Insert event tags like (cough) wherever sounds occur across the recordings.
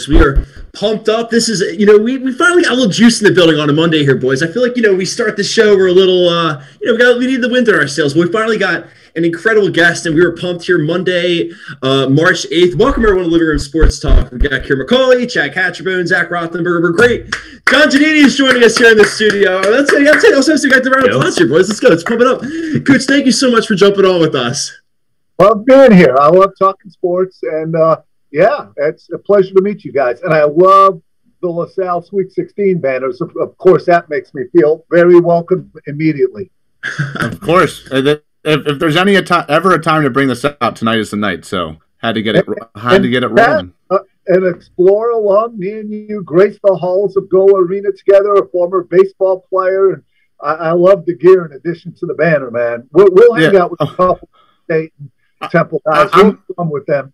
right, folks, we are pumped up. This is, you know, we, we finally got a little juice in the building on a Monday here, boys. I feel like, you know, we start the show, we're a little, uh, you know, we got, we need the wind in our sails, but we finally got an incredible guest, and we were pumped here Monday, uh, March 8th. Welcome, everyone, to Living Room Sports Talk. We got Kieran McCauley, Chad Catcherbone, Zach Rothenberger. We're great. John Giannini is joining us here in the studio. Let's say, let's say, also, we got the round of applause here, boys. Let's go. Let's pump it up. Coach, thank you so much for jumping on with us. Love being here. I love talking sports, and uh, yeah, it's a pleasure to meet you guys. And I love the LaSalle Sweet 16 banners. Of, of course, that makes me feel very welcome immediately. (laughs) of course. If, if there's any a time, ever a time to bring this out, tonight is the night. So had to get it had and to get it rolling. Uh, and explore along, me and you grace the halls of Gola Arena together. A former baseball player, and I, I love the gear in addition to the banner. Man, we'll, we'll hang yeah. out with a couple state and Temple guys. We'll come with them.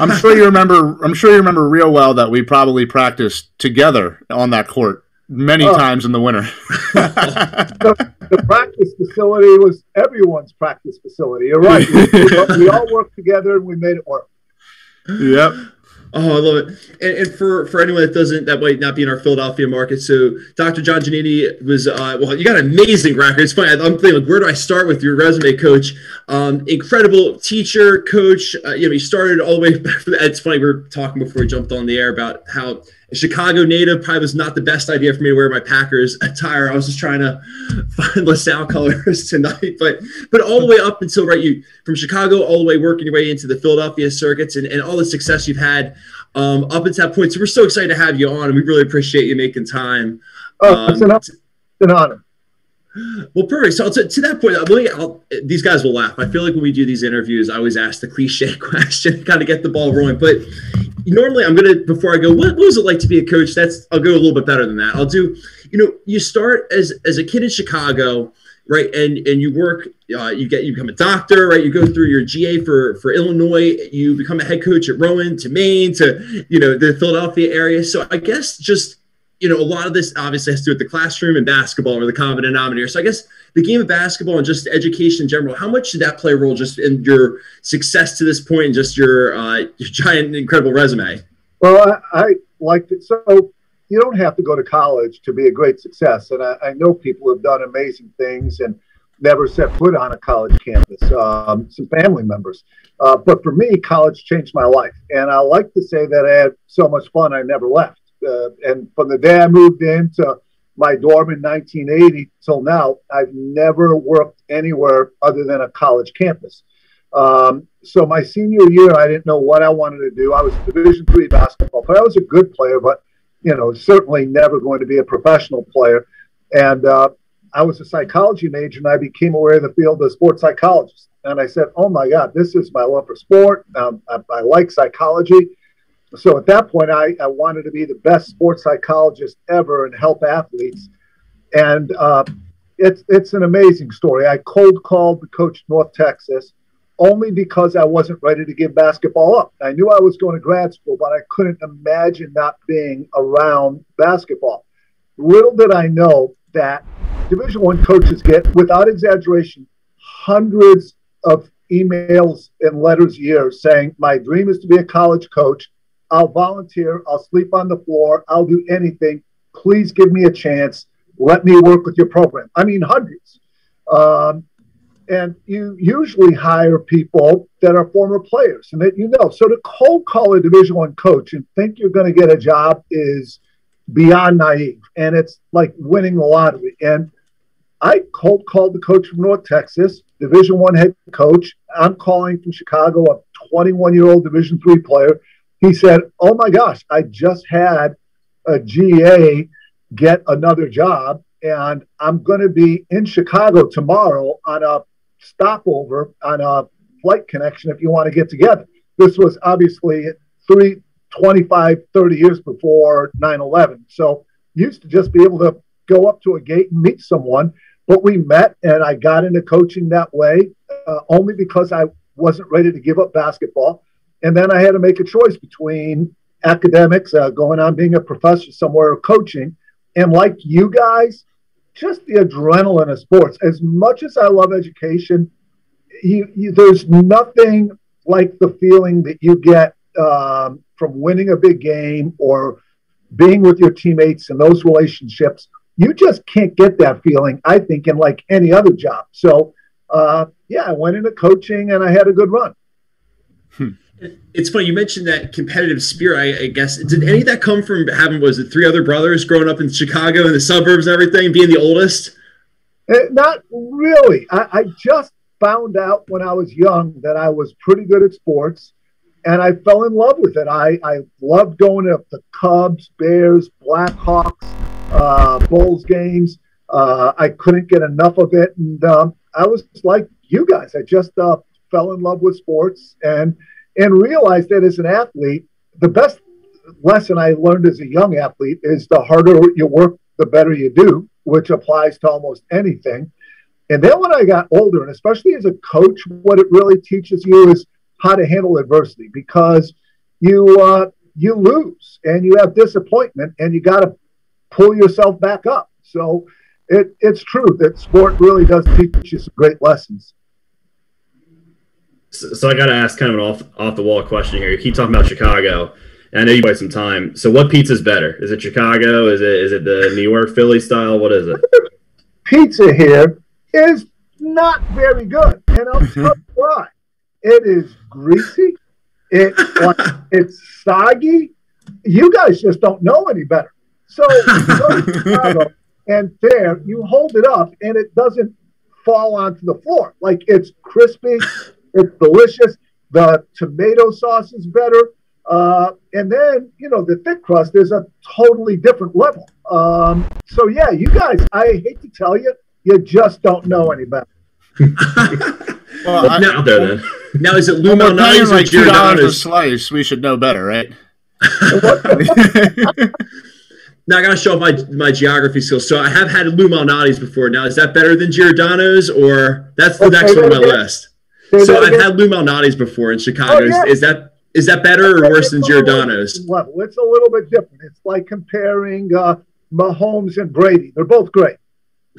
I'm sure you remember. I'm sure you remember real well that we probably practiced together on that court many oh. times in the winter. (laughs) the, the, practice facility was everyone's practice facility. You're right. We, we all worked together and we made it work. Yep. Oh, I love it. And, and, for, for anyone that doesn't, that might not be in our Philadelphia market. So Dr. John Giannini was, uh, well, you got an amazing record. It's funny. I'm thinking, like, where do I start with your resume, coach? Um, incredible teacher, coach. Uh, you know, he started all the way (laughs) back it's funny. We were talking before we jumped on the air about how Chicago native probably was not the best idea for me to wear my Packers attire. I was just trying to (laughs) find LaSalle colors (laughs) tonight, but but all the way up until right you from Chicago all the way working your way into the Philadelphia circuits and, and all the success you've had um, up until that point. So we're so excited to have you on, and we really appreciate you making time. Oh, it's, an, it's an honor. Well, perfect. So to, to that point, I'll, these guys will laugh. I feel like when we do these interviews, I always ask the cliche (laughs) question, kind of get the ball rolling. But normally, I'm gonna before I go, what, what was it like to be a coach? That's I'll go a little bit better than that. I'll do, you know, you start as as a kid in Chicago, right? And and you work, uh, you get you become a doctor, right? You go through your GA for for Illinois, you become a head coach at Rowan to Maine to you know the Philadelphia area. So I guess just you know, a lot of this obviously has to do with the classroom and basketball or the common denominator. So I guess the game of basketball and just education in general, how much did that play a role just in your success to this point and just your, uh, your giant, incredible resume? Well, I, I liked it. So you don't have to go to college to be a great success. And I, I know people have done amazing things and never set foot on a college campus, um, some family members. Uh, but for me, college changed my life. And I like to say that I had so much fun, I never left uh, and from the day I moved into my dorm in 1980 till now, I've never worked anywhere other than a college campus. Um, so my senior year, I didn't know what I wanted to do. I was a Division three basketball player. I was a good player, but you know, certainly never going to be a professional player. And uh, I was a psychology major, and I became aware of the field of sports psychologist. And I said, "Oh my God, this is my love for sport. Um, I, I like psychology." So at that point, I, I wanted to be the best sports psychologist ever and help athletes. And uh, it's, it's an amazing story. I cold called the coach North Texas only because I wasn't ready to give basketball up. I knew I was going to grad school, but I couldn't imagine not being around basketball. Little did I know that Division One coaches get, without exaggeration, hundreds of emails and letters a year saying, "My dream is to be a college coach. I'll volunteer. I'll sleep on the floor. I'll do anything. Please give me a chance. Let me work with your program. I mean, hundreds. Um, and you usually hire people that are former players and that you know. So to cold call a Division One coach and think you're going to get a job is beyond naive, and it's like winning the lottery. And I cold called the coach from North Texas, Division One head coach. I'm calling from Chicago, a 21 year old Division Three player he said, Oh my gosh, I just had a GA get another job, and I'm going to be in Chicago tomorrow on a stopover on a flight connection if you want to get together. This was obviously three, 25, 30 years before 9 11. So used to just be able to go up to a gate and meet someone. But we met and I got into coaching that way uh, only because I wasn't ready to give up basketball. And then I had to make a choice between academics, uh, going on being a professor somewhere, or coaching. And like you guys, just the adrenaline of sports. As much as I love education, you, you, there's nothing like the feeling that you get um, from winning a big game or being with your teammates and those relationships. You just can't get that feeling, I think, in like any other job. So, uh, yeah, I went into coaching and I had a good run. Hmm. It's funny you mentioned that competitive spirit. I, I, guess did any of that come from having was it three other brothers growing up in Chicago in the suburbs and everything, being the oldest? Uh, not really. I, I just found out when I was young that I was pretty good at sports and I fell in love with it. I, I loved going to the Cubs, Bears, Blackhawks, uh, Bulls games. Uh, I couldn't get enough of it. And um, I was like you guys. I just uh, fell in love with sports and, and realized that as an athlete, the best lesson I learned as a young athlete is the harder you work, the better you do, which applies to almost anything. And then when I got older, and especially as a coach, what it really teaches you is how to handle adversity because you uh, you lose and you have disappointment and you got to pull yourself back up. So it, it's true that sport really does teach you some great lessons. So, so I got to ask kind of an off off the wall question here. You keep talking about Chicago. And I know you buy some time. So what pizza is better? Is it Chicago? Is it is it the New York Philly style? What is it? (laughs) Pizza here is not very good, and I'll tell you (laughs) why. It is greasy. It like, it's soggy. You guys just don't know any better. So (laughs) and there, you hold it up and it doesn't fall onto the floor. Like it's crispy, it's delicious. The tomato sauce is better. Uh, and then, you know, the thick crust is a totally different level. Um, so, yeah, you guys, I hate to tell you, you just don't know any better. (laughs) well, I, now, there, then. now, is it Lou well, Malnati's like two dollars a slice? We should know better, right? (laughs) now I gotta show off my my geography skills. So I have had Lou Malnati's before. Now is that better than Giordano's, or that's the okay, next one on my again. list? So I've had Lou Malnati's before in Chicago. Oh, yeah. is, is, that is that better or worse than Giordano's? Level. It's a little bit different. It's like comparing uh, Mahomes and Brady. They're both great. (laughs)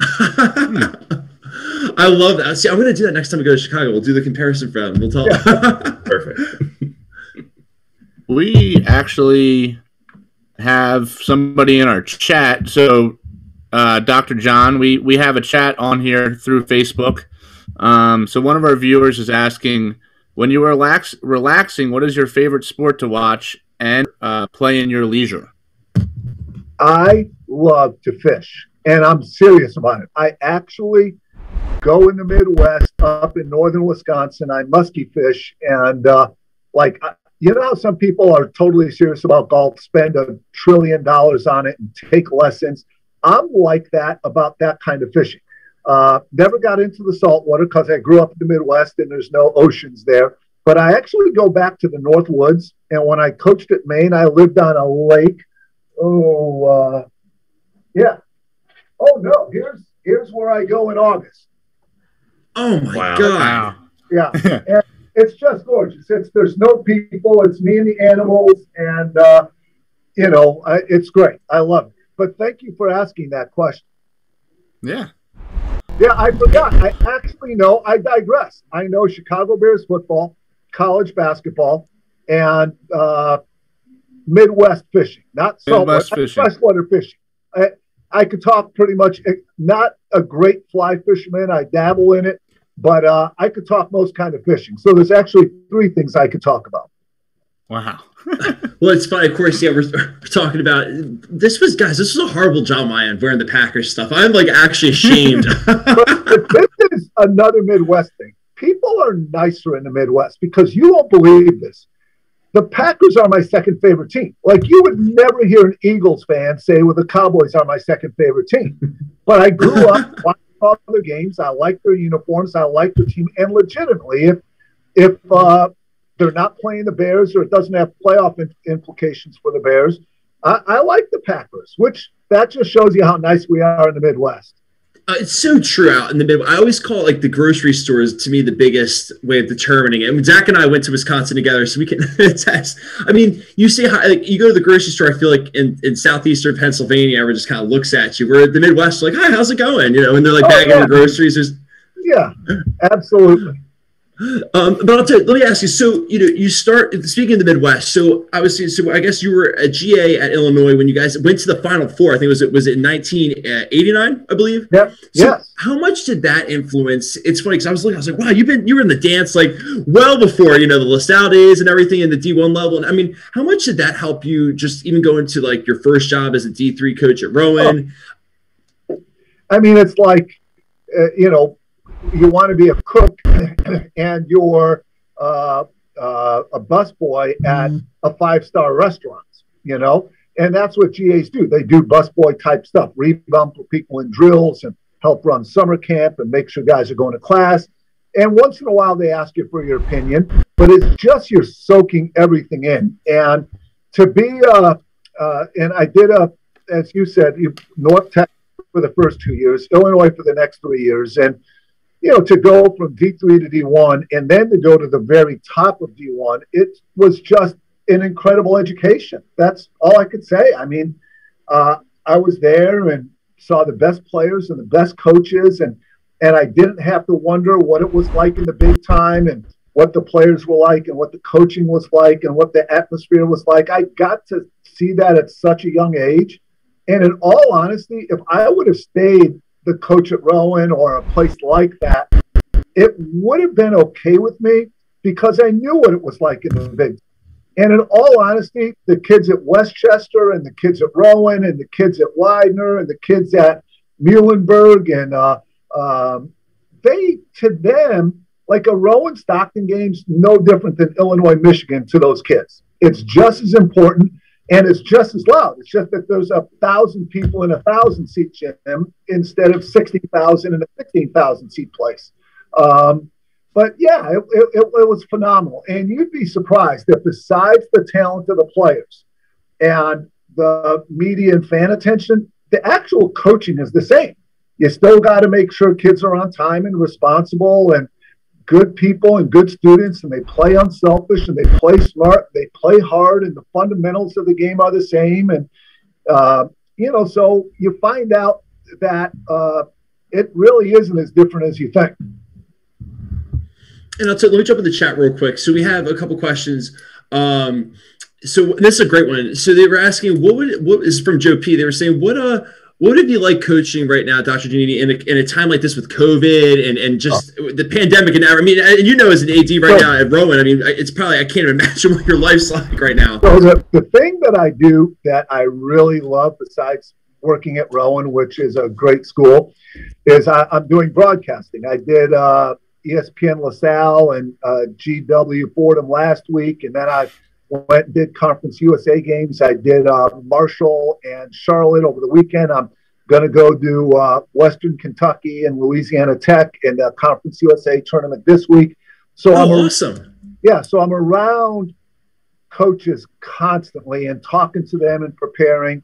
I love that. See, I'm going to do that next time we go to Chicago. We'll do the comparison for them. We'll tell. Yeah. (laughs) Perfect. We actually have somebody in our chat. So, uh, Dr. John, we we have a chat on here through Facebook. Um, so one of our viewers is asking, when you are relax relaxing, what is your favorite sport to watch and uh, play in your leisure? I love to fish, and I'm serious about it. I actually go in the Midwest, up in northern Wisconsin. I musky fish, and uh, like you know, how some people are totally serious about golf, spend a trillion dollars on it, and take lessons. I'm like that about that kind of fishing. Uh, never got into the saltwater because I grew up in the Midwest and there's no oceans there. But I actually go back to the North Woods. And when I coached at Maine, I lived on a lake. Oh, uh, yeah. Oh no, here's here's where I go in August. Oh my wow. god! (laughs) Yeah, and it's just gorgeous. It's there's no people. It's me and the animals, and uh, you know, I, it's great. I love it. But thank you for asking that question. Yeah. Yeah, I forgot. I actually know. I digress. I know Chicago Bears football, college basketball, and uh, Midwest fishing. Not saltwater, freshwater fishing. I, I could talk pretty much. Eh, not a great fly fisherman. I dabble in it, but uh, I could talk most kind of fishing. So there's actually three things I could talk about. Wow. (laughs) well, it's funny. Of course, yeah, we're, we're, talking about this was guys. This was a horrible job, my end wearing the Packers stuff. I'm like actually ashamed. (laughs) this is another Midwest thing. People are nicer in the Midwest because you won't believe this. The Packers are my second favorite team. Like you would never hear an Eagles fan say, "Well, the Cowboys are my second favorite team." (laughs) But I grew up watching all their games. I like their uniforms. I like their team, and legitimately, if if uh, they're not playing the Bears or it doesn't have playoff implications for the Bears, I, I like the Packers. Which that just shows you how nice we are in the Midwest. Uh, it's so true out in the Midwest. I always call it like the grocery stores to me the biggest way of determining it. I mean, Zach and I went to Wisconsin together, so we can (laughs) test. I mean, you see how like, you go to the grocery store. I feel like in, in southeastern Pennsylvania, everyone just kind of looks at you. Where the Midwest, like, hi, how's it going? You know, and they're like oh, bagging yeah. the groceries. There's... Yeah, absolutely. Um, but I'll tell you, let me ask you. So, you know, you start speaking of the Midwest. So, I was so I guess you were a GA at Illinois when you guys went to the Final Four. I think it was it was in 1989, I believe. Yep. So yes. How much did that influence? It's funny because I was looking. I was like, wow, you've been you were in the dance like well before you know the LaSalle days and everything in the D1 level. And I mean, how much did that help you just even go into like your first job as a D3 coach at Rowan? Oh. I mean, it's like uh, you know you want to be a cook (coughs) and you're uh, uh, a busboy at mm-hmm. a five star restaurant, you know? And that's what GAs do. They do busboy type stuff, rebound for people in drills and help run summer camp and make sure guys are going to class. And once in a while, they ask you for your opinion, but it's just you're soaking everything in. And to be, uh, uh, and I did a, as you said, North Tech for the first two years, Illinois for the next three years. And you know, to go from D3 to D1 and then to go to the very top of D1, it was just an incredible education. That's all I could say. I mean, uh, I was there and saw the best players and the best coaches, and and I didn't have to wonder what it was like in the big time and what the players were like and what the coaching was like and what the atmosphere was like. I got to see that at such a young age. And in all honesty, if I would have stayed the coach at Rowan or a place like that, it would have been okay with me because I knew what it was like in the big. And in all honesty, the kids at West Chester and the kids at Rowan and the kids at Widener and the kids at Muhlenberg and uh, um, they to them like a Rowan Stockton game's no different than Illinois Michigan to those kids. It's just as important and it's just as loud. It's just that there's a thousand people in a thousand seat gym instead of sixty thousand in a fifteen thousand seat place. Um, but yeah, it, it, it, was phenomenal, and you'd be surprised that besides the talent of the players and the media and fan attention, the actual coaching is the same. You still got to make sure kids are on time and responsible and good people and good students and they play unselfish and they play smart they play hard and the fundamentals of the game are the same and uh, you know so you find out that uh, it really isn't as different as you think and I'll tell, let me jump in the chat real quick. So we have a couple questions. Um, so this is a great one. So they were asking, what would what is from Joe P? They were saying, what uh what would it be like coaching right now, Dr. Giannini, in a, in a time like this with COVID and, and just oh. the pandemic? And I mean, and you know, as an AD right now at Rowan, I mean, it's probably, I can't even (laughs) imagine what your life's like right now. So the, the thing that I do that I really love besides working at Rowan, which is a great school, is I, am doing broadcasting. I did uh, ESPN LaSalle and uh, GW Fordham last week, and then I went and did Conference USA games. I did uh, Marshall and Charlotte over the weekend. I'm going to go do uh, Western Kentucky and Louisiana Tech in the Conference USA tournament this week. So oh, I'm awesome. Yeah, so I'm around coaches constantly and talking to them and preparing.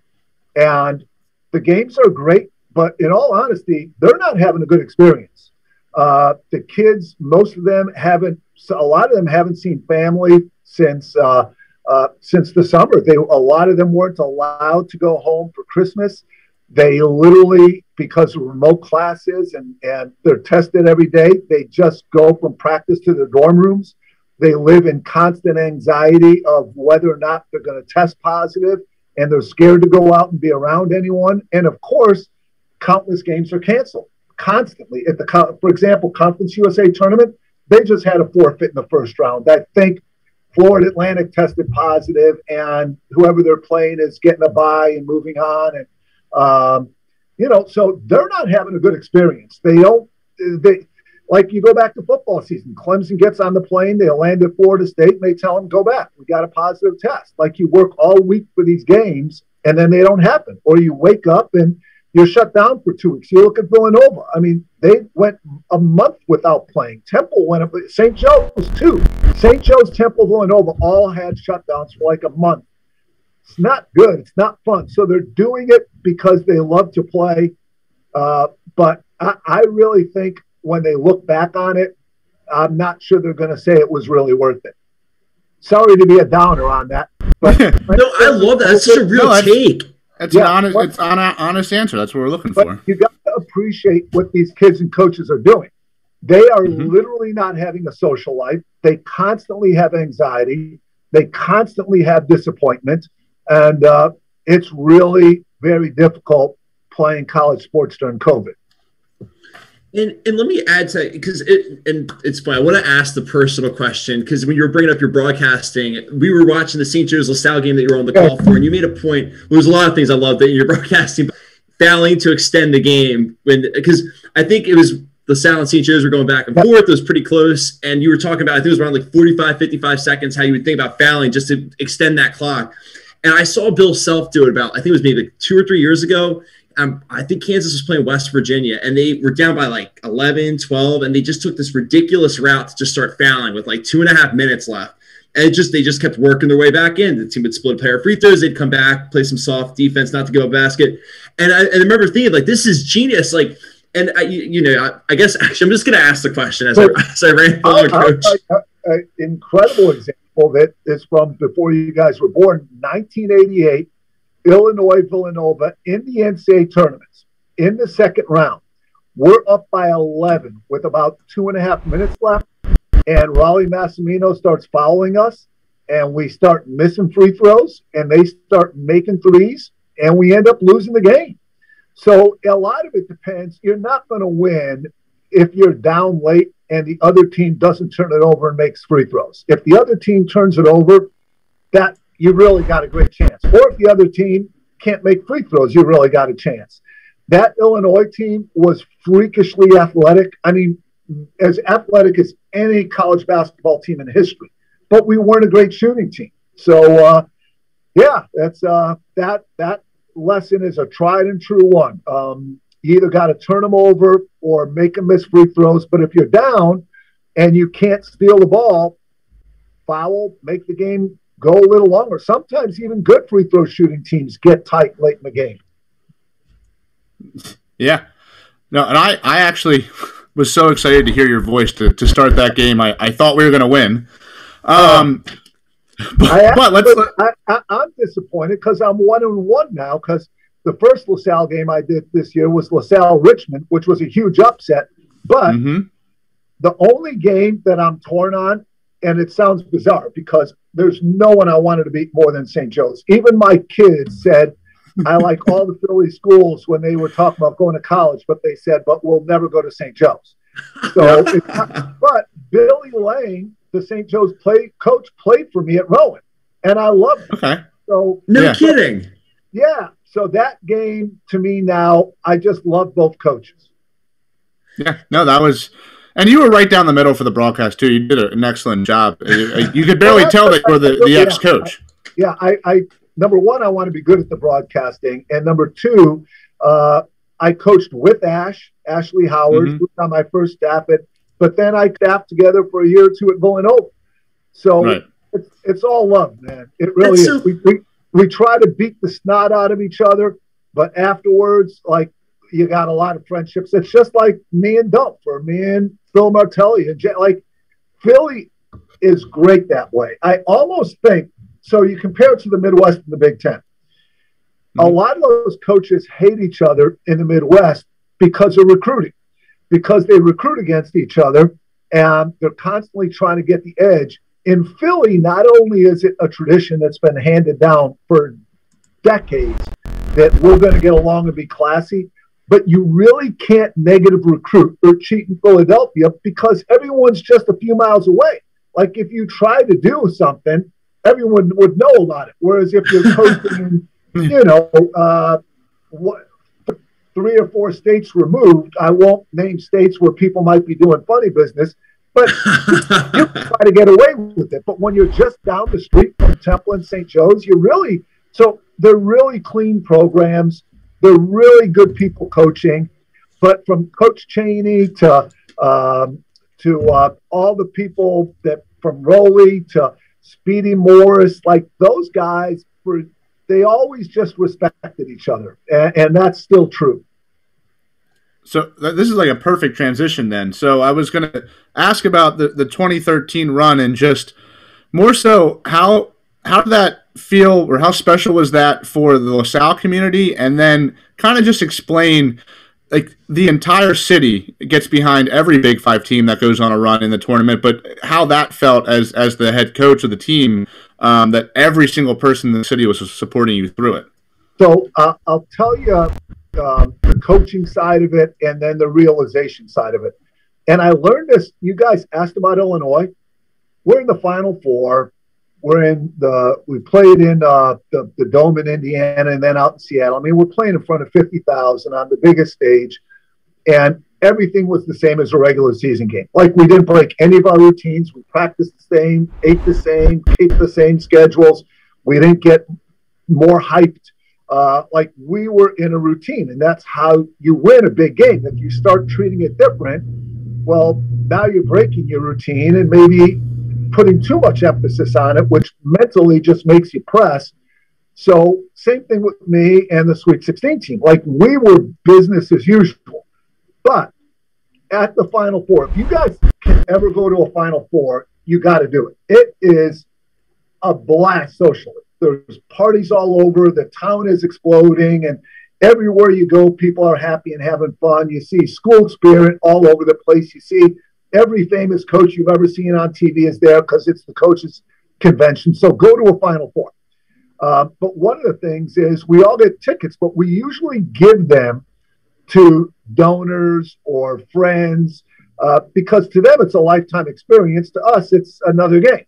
And the games are great, but in all honesty, they're not having a good experience. Uh, the kids, most of them haven't. A lot of them haven't seen family since uh, uh, since the summer. They a lot of them weren't allowed to go home for Christmas. They literally, because of remote classes and and they're tested every day, they just go from practice to their dorm rooms. They live in constant anxiety of whether or not they're going to test positive, and they're scared to go out and be around anyone. And of course, countless games are canceled constantly. At the, for example, Conference USA tournament, they just had a forfeit in the first round. I think Florida Atlantic tested positive, and whoever they're playing is getting a bye and moving on. And um, you know, so they're not having a good experience. They don't. They like you go back to football season. Clemson gets on the plane. They land at Florida State, and they tell them go back. We got a positive test. Like you work all week for these games, and then they don't happen. Or you wake up and you're shut down for two weeks. You look at Villanova. I mean, they went a month without playing. Temple went up. St. Joe's too. St. Joe's, Temple, Villanova all had shutdowns for like a month. It's not good. It's not fun. So they're doing it because they love to play. Uh, but I, I really think when they look back on it, I'm not sure they're going to say it was really worth it. Sorry to be a downer on that. But (laughs) no, I love that. That's such a real no, take. That's yeah, an honest. But, it's an honest answer. That's what we're looking for. You got to appreciate what these kids and coaches are doing. They are mm-hmm. literally not having a social life. They constantly have anxiety. They constantly have disappointment. And uh, it's really very difficult playing college sports during COVID. And, and let me add to because it and it's funny. I want to ask the personal question because when you were bringing up your broadcasting, we were watching the St. Joe's LaSalle game that you were on the call for, and you made a point. There was a lot of things I loved that you're (laughs) broadcasting, but failing to extend the game when because I think it was And St. Joe's were going back and forth. It was pretty close, and you were talking about I think it was around like 45, 55 seconds how you would think about fouling just to extend that clock. And I saw Bill Self do it about I think it was maybe like two or three years ago um, I think Kansas was playing West Virginia and they were down by like 11, 12, and they just took this ridiculous route to just start fouling with like two and a half minutes left. And it just they just kept working their way back in. The team would split a pair of free throws. They'd come back, play some soft defense, not to go a basket. And I, and I remember thinking like, this is genius. Like, and I, you know, I, I guess actually I'm just going to ask the question as, I, as I ran along, Coach. An incredible example that is from before you guys were born, 1988 Illinois Villanova in the NCAA tournaments in the second round. We're up by 11 with about two and a half minutes left. And Rollie Massimino starts fouling us, and we start missing free throws, and they start making threes, and we end up losing the game. So a lot of it depends. You're not going to win if you're down late and the other team doesn't turn it over and makes free throws. If the other team turns it over, that you really got a great chance. Or if the other team can't make free throws, you really got a chance. That Illinois team was freakishly athletic. I mean, as athletic as any college basketball team in history, but we weren't a great shooting team. So, uh, yeah, that's uh, that that lesson is a tried and true one. Um, you either got to turn them over or make them miss free throws. But if you're down and you can't steal the ball, foul, make the game go a little longer. Sometimes even good free throw shooting teams get tight late in the game. Yeah. No, and I, I actually (laughs) was so excited to hear your voice to, to start that game. I, I thought we were going to win. Um, but, I but let's. I, I'm disappointed because I'm one and one now because the first LaSalle game I did this year was LaSalle Richmond, which was a huge upset. But mm-hmm. the only game that I'm torn on, and it sounds bizarre because there's no one I wanted to beat more than St. Joe's. Even my kids said, I (laughs) like all the Philly schools when they were talking about going to college, but they said, but we'll never go to St. Joe's. So, (laughs) but Billy Lange, the St. Joe's play coach, played for me at Rowan, and I loved it. Okay. So no yeah. kidding. Yeah. So that game to me now, I just love both coaches. Yeah. No, that was and you were right down the middle for the broadcast too. You did an excellent job. You could barely tell that you're the, the ex coach. Yeah, I, I number one, I want to be good at the broadcasting, and number two, uh, I coached with Ash, Ashley Howard, mm-hmm. was on my first staff at, but then I staffed together for a year or two at Villanova. So right. it's, it's all love, man. It really That's is. So- we, we, we try to beat the snot out of each other, but afterwards, like you got a lot of friendships. It's just like me and Dump or me and Phil Martelli and Jay, like Philly is great that way. I almost think so. You compare it to the Midwest and the Big 10 mm-hmm. A lot of those coaches hate each other in the Midwest because of recruiting, because they recruit against each other and they're constantly trying to get the edge. In Philly, not only is it a tradition that's been handed down for decades that we're going to get along and be classy, but you really can't negative recruit or cheat in Philadelphia because everyone's just a few miles away. Like if you try to do something, everyone would know about it. Whereas if you're (laughs) coaching, you know, uh, what, three or four states removed, I won't name states where people might be doing funny business, but (laughs) you try to get away with it. But when you're just down the street from Temple and St. Joe's, you really so they're really clean programs they're really good people coaching, but from Coach Chaney to um, to uh, all the people that from Rollie to Speedy Morris, like those guys, for they always just respected each other, and, and that's still true. So this is like a perfect transition then. So I was going to ask about the, the 2013 run and just more so how how did that feel or how special was that for the LaSalle community? And then kind of just explain like the entire city gets behind every Big Five team that goes on a run in the tournament. But how that felt as as the head coach of the team, um, that every single person in the city was supporting you through it. So uh, I'll tell you um, coaching side of it, and then the realization side of it. And I learned this. You guys asked about Illinois. We're in the Final Four. We're in the. We played in uh, the the Dome in Indiana, and then out in Seattle. I mean, we're playing in front of fifty thousand on the biggest stage, and everything was the same as a regular season game. Like we didn't break any of our routines. We practiced the same, ate the same, kept the same schedules. We didn't get more hyped. Uh, like we were in a routine, and that's how you win a big game. If you start treating it different, well, now you're breaking your routine and maybe putting too much emphasis on it, which mentally just makes you press. So, same thing with me and the Sweet 16 team. Like, we were business as usual. But at the Final Four, if you guys can ever go to a Final Four, you got to do it. It is a blast socially. There's parties all over, the town is exploding, and everywhere you go, people are happy and having fun. You see school spirit all over the place. You see every famous coach you've ever seen on TV is there because it's the coaches' convention. So go to a Final Four. Uh, but one of the things is we all get tickets, but we usually give them to donors or friends uh, because to them it's a lifetime experience. To us, it's another game.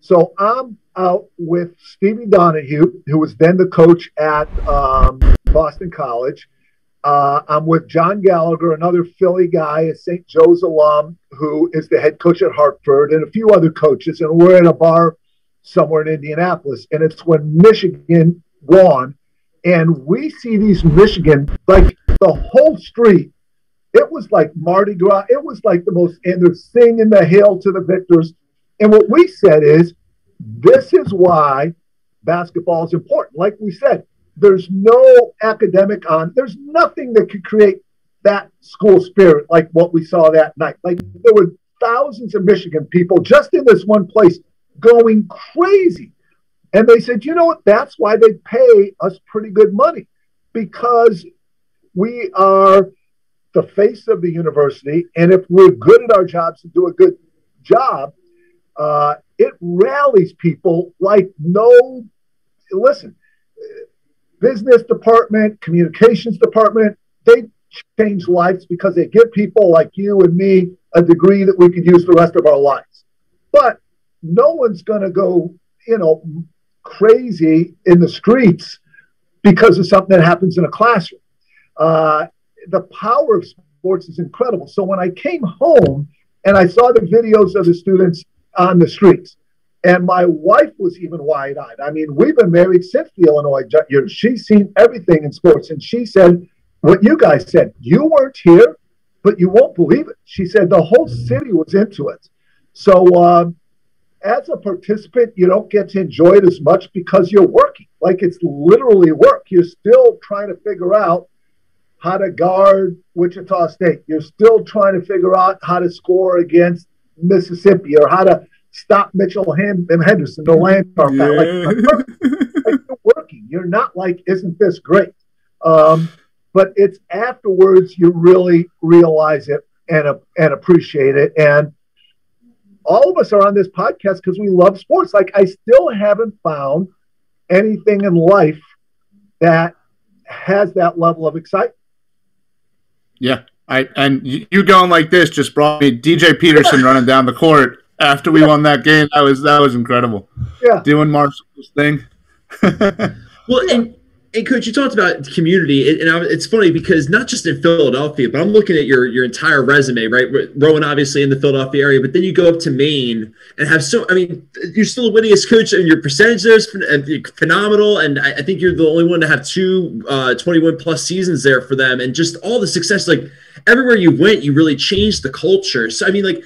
So I'm out with Stevie Donahue, who was then the coach at um, Boston College. Uh, I'm with John Gallagher, another Philly guy, a St. Joe's alum, who is the head coach at Hartford, and a few other coaches. And we're in a bar somewhere in Indianapolis. And it's when Michigan won. And we see these Michigan, like the whole street, it was like Mardi Gras. It was like the most, and they're singing the hail to the victors. And what we said is, this is why basketball is important. Like we said, there's no academic on, there's nothing that could create that school spirit like what we saw that night. Like there were thousands of Michigan people just in this one place going crazy. And they said, you know what? That's why they pay us pretty good money because we are the face of the university. And if we're good at our jobs and do a good job, uh, it rallies people like no, listen, business department, communications department, they change lives because they give people like you and me a degree that we could use the rest of our lives. But no one's going to go, you know, crazy in the streets because of something that happens in a classroom. Uh, the power of sports is incredible. So when I came home and I saw the videos of the students on the streets, and my wife was even wide eyed. I mean, we've been married since the Illinois. She's seen everything in sports. And she said, what you guys said, you weren't here, but you won't believe it. She said the whole city was into it. So, um, as a participant, you don't get to enjoy it as much because you're working. Like it's literally work. You're still trying to figure out how to guard Wichita State. You're still trying to figure out how to score against Mississippi or how to stop Mitchell Ham- Henderson, the Landstar yeah. like, like, you're working. You're not like, isn't this great? Um, but it's afterwards you really realize it and, uh, and appreciate it. And all of us are on this podcast because we love sports. Like I still haven't found anything in life that has that level of excitement. Yeah. I and you going like this just brought me DJ Peterson running down the court after we won that game. That was that was incredible. Yeah, doing Marshall's thing. (laughs) well, and and coach, you talked about community, and it's funny because not just in Philadelphia, but I'm looking at your your entire resume, right? Rowan, obviously in the Philadelphia area, but then you go up to Maine and have so. I mean, you're still the winningest coach, and your percentage there is phenomenal. And I, think you're the only one to have two uh, 21 plus seasons there for them, and just all the success, like everywhere you went, you really changed the culture. So I mean, like,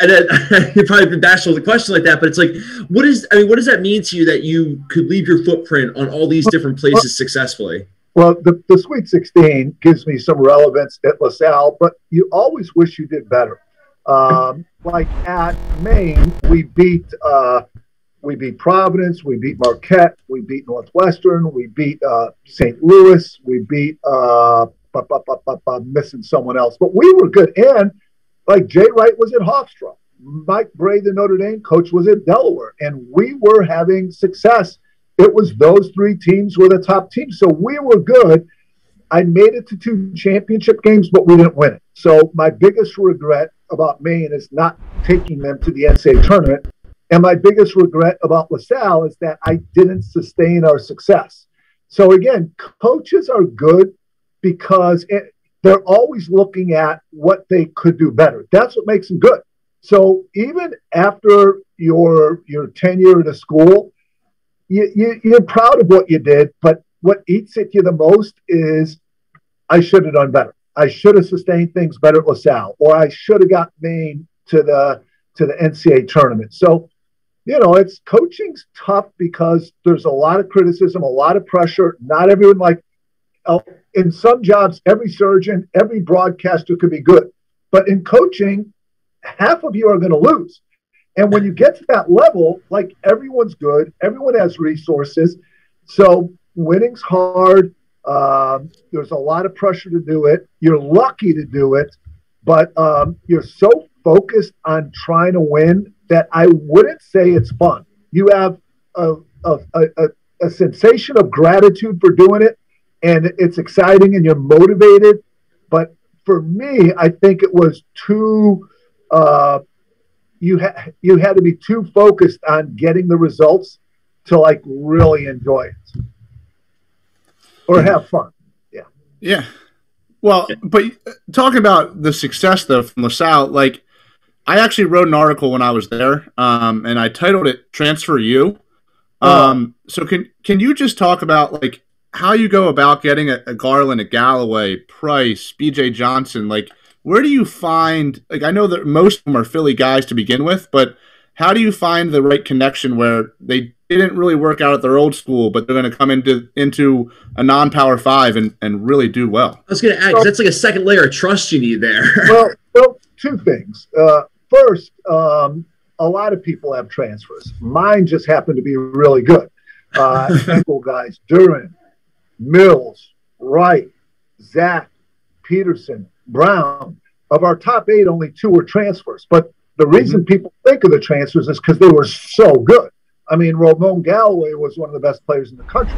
and (laughs) you've probably been bashful with a question like that, but it's like, what is? I mean, what does that mean to you that you could leave your footprint on all these different places successfully? Well, the, the Sweet 16 gives me some relevance at LaSalle, but you always wish you did better. Um, like at Maine, we beat uh, we beat Providence, we beat Marquette, we beat Northwestern, we beat uh, St. Louis, we beat uh, bu- bu- bu- bu- bu- missing someone else. But we were good. And like Jay Wright was at Hofstra. Mike Brey, the Notre Dame coach, was at Delaware. And we were having success. It was those three teams were the top teams. So we were good. I made it to two championship games, but we didn't win it. So my biggest regret about Maine is not taking them to the NCAA tournament. And my biggest regret about LaSalle is that I didn't sustain our success. So again, coaches are good because it, they're always looking at what they could do better. That's what makes them good. So even after your your tenure at a school, you, you, you're proud of what you did, but what eats at you the most is I should have done better. I should have sustained things better at LaSalle, or I should have got Maine to the to the NCAA tournament. So, you know, it's coaching's tough because there's a lot of criticism, a lot of pressure. Not everyone like uh, in some jobs, every surgeon, every broadcaster could be good, but in coaching, half of you are going to lose. And when you get to that level, like everyone's good, everyone has resources. So winning's hard. Um, there's a lot of pressure to do it. You're lucky to do it, but um, you're so focused on trying to win that I wouldn't say it's fun. You have a, a, a, a sensation of gratitude for doing it, and it's exciting and you're motivated. But for me, I think it was too. Uh, you had you had to be too focused on getting the results to like really enjoy it or have fun. Yeah. Yeah. Well, but uh, talking about the success though from LaSalle, like I actually wrote an article when I was there, um, and I titled it "Transfer You." Um, so can can you just talk about like how you go about getting a, a Garland, a Galloway, Price, B.J. Johnson? Like, where do you find? Like, I know that most of them are Philly guys to begin with, but how do you find the right connection where they didn't really work out at their old school, but they're going to come into into a non-power five and, and really do well. I was going to add 'cause that's like a second layer of trust you need there. (laughs) well, well, two things. Uh, first, um, a lot of people have transfers. Mine just happened to be really good. Uh, (laughs) ankle guys, Duren, Mills, Wright, Zack, Peterson, Brown. Of our top eight, only two were transfers. But the reason people think of the transfers is because they were so good. I mean, Ramon Galloway was one of the best players in the country.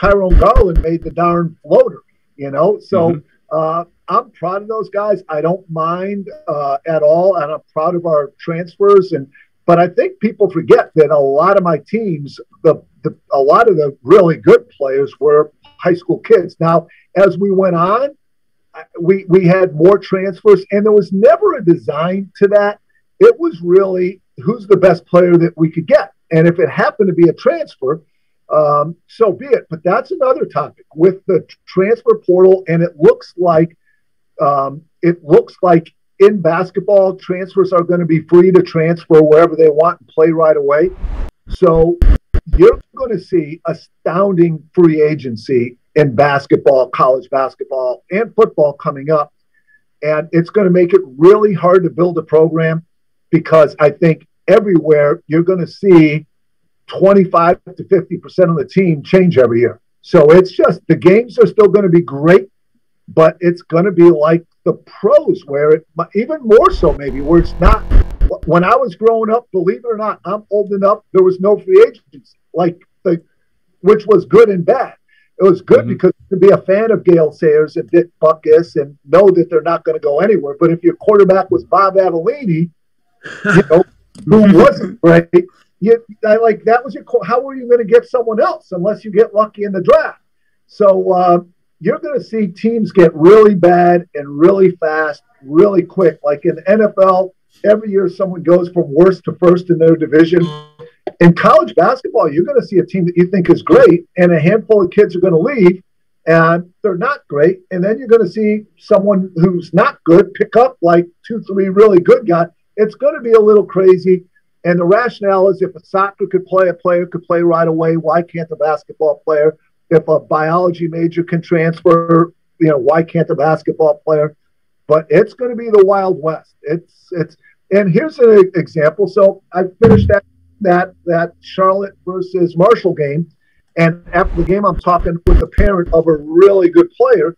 Tyrone Garland made the darn floater, you know. So uh, I'm proud of those guys. I don't mind uh, at all, and I'm proud of our transfers. And but I think people forget that a lot of my teams, the, the a lot of the really good players were high school kids. Now, as we went on, we we had more transfers, and there was never a design to that. It was really who's the best player that we could get, and if it happened to be a transfer, um, so be it. But that's another topic with the transfer portal, and it looks like um, it looks like in basketball, transfers are going to be free to transfer wherever they want and play right away. So you're going to see astounding free agency in basketball, college basketball, and football coming up. And it's going to make it really hard to build a program because I think everywhere you're going to see 25 to 50% of the team change every year. So it's just the games are still going to be great, but it's going to be like the pros where it even more so maybe where it's not when I was growing up, believe it or not, I'm old enough, there was no free agents like the which was good and bad. It was good Mhm. because you could be a fan of Gale Sayers and Dick Butkus and know that they're not going to go anywhere. But if your quarterback was Bob Avellini, you (laughs) know, who wasn't great, you I like that was your how were you going to get someone else unless you get lucky in the draft? So uh, you're going to see teams get really bad and really fast, really quick. Like in the NFL, every year someone goes from worst to first in their division. In college basketball, you're going to see a team that you think is great, and a handful of kids are going to leave, and they're not great. And then you're going to see someone who's not good pick up like two, three really good guys. It's going to be a little crazy. And the rationale is if a soccer could play, a player could play right away. Why can't the basketball player? If a biology major can transfer, you know, why can't the basketball player? But it's going to be the Wild West. It's it's and here's an example. So I finished that that that Charlotte versus Marshall game, and after the game, I'm talking with the parent of a really good player,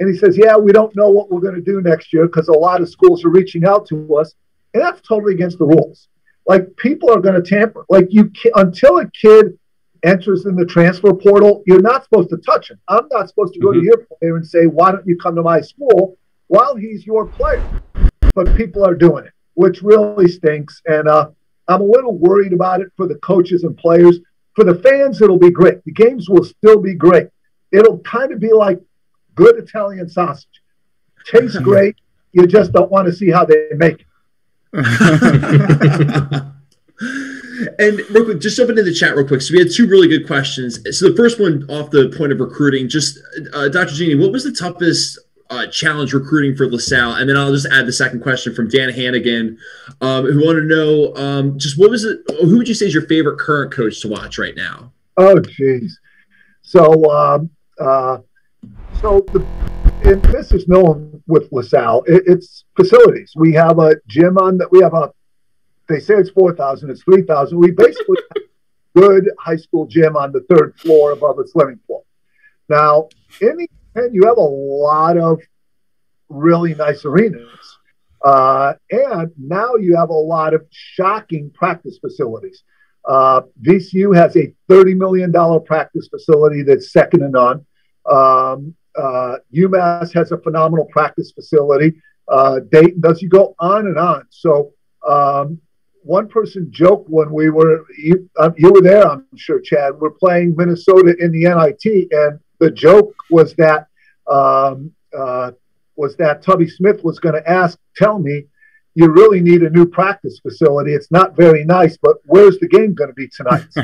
And he says, Yeah, we don't know what we're going to do next year because a lot of schools are reaching out to us. And that's totally against the rules. Like people are going to tamper. Like you until a kid enters in the transfer portal, you're not supposed to touch him. I'm not supposed to go mm-hmm. to your player and say, Why don't you come to my school while he's your player? But people are doing it, which really stinks. And uh, I'm a little worried about it for the coaches and players. For the fans, it'll be great. The games will still be great. It'll kind of be like good Italian sausage. Tastes (laughs) great. You just don't want to see how they make it. (laughs) and real quick, just jump into the chat real quick. So we had two really good questions. So the first one off the point of recruiting, just uh, Dr. Genie, what was the toughest uh, challenge recruiting for LaSalle? And then I'll just add the second question from Dan Hannigan, um, who want to know um, just what was it? Who would you say is your favorite current coach to watch right now? Oh, geez. So, um, uh, so the and this is known with LaSalle. It, it's facilities. We have a gym on that. We have a. They say it's four thousand. It's three thousand. We basically good high school gym on the third floor above a swimming pool. Now, in end, you have a lot of really nice arenas. Uh, and now you have a lot of shocking practice facilities. Uh, VCU has a $30 million practice facility that's second to none. Um, uh, UMass has a phenomenal practice facility. Uh, Dayton does. You go on and on. So um, one person joked when we were you, uh, you were there. I'm sure, Chad. We're playing Minnesota in the NIT, and the joke was that um, uh, was that Tubby Smith was going to ask, tell me, you really need a new practice facility. It's not very nice, but where's the game going to be tonight? (laughs)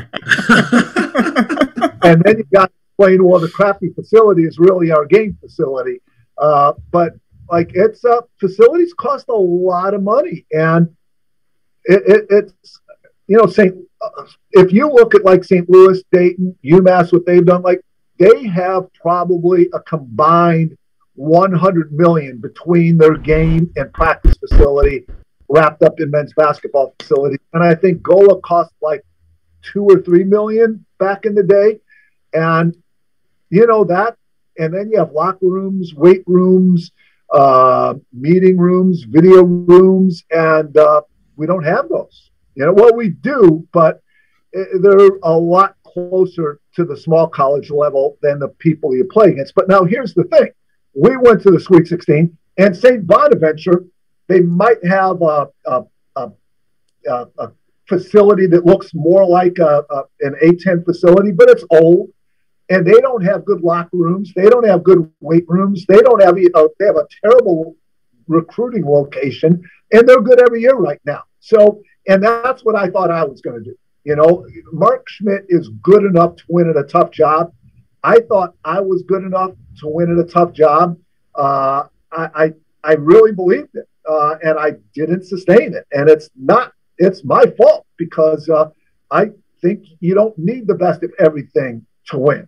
and then you got to explain, well, the crappy facility is really our game facility. Uh, but like it's uh, facilities cost a lot of money, and it, it, it's you know St. Uh, if you look at like St. Louis, Dayton, UMass, what they've done, like they have probably a combined 100 million between their game and practice facility wrapped up in men's basketball facility. And I think Gola cost like two or three million back in the day. And you know that and then you have locker rooms weight rooms uh, meeting rooms video rooms and uh, we don't have those you know well we do but they're a lot closer to the small college level than the people you play against but now here's the thing we went to the sweet 16 and st bonaventure they might have a, a, a, a facility that looks more like a, an a10 facility but it's old and they don't have good locker rooms. They don't have good weight rooms. They don't have uh, they have a terrible recruiting location, and they're good every year right now. So, and that's what I thought I was going to do. You know, Mark Schmidt is good enough to win at a tough job. I thought I was good enough to win at a tough job. Uh, I, I, I really believed it, uh, and I didn't sustain it. And it's not it's my fault because uh, I think you don't need the best of everything to win.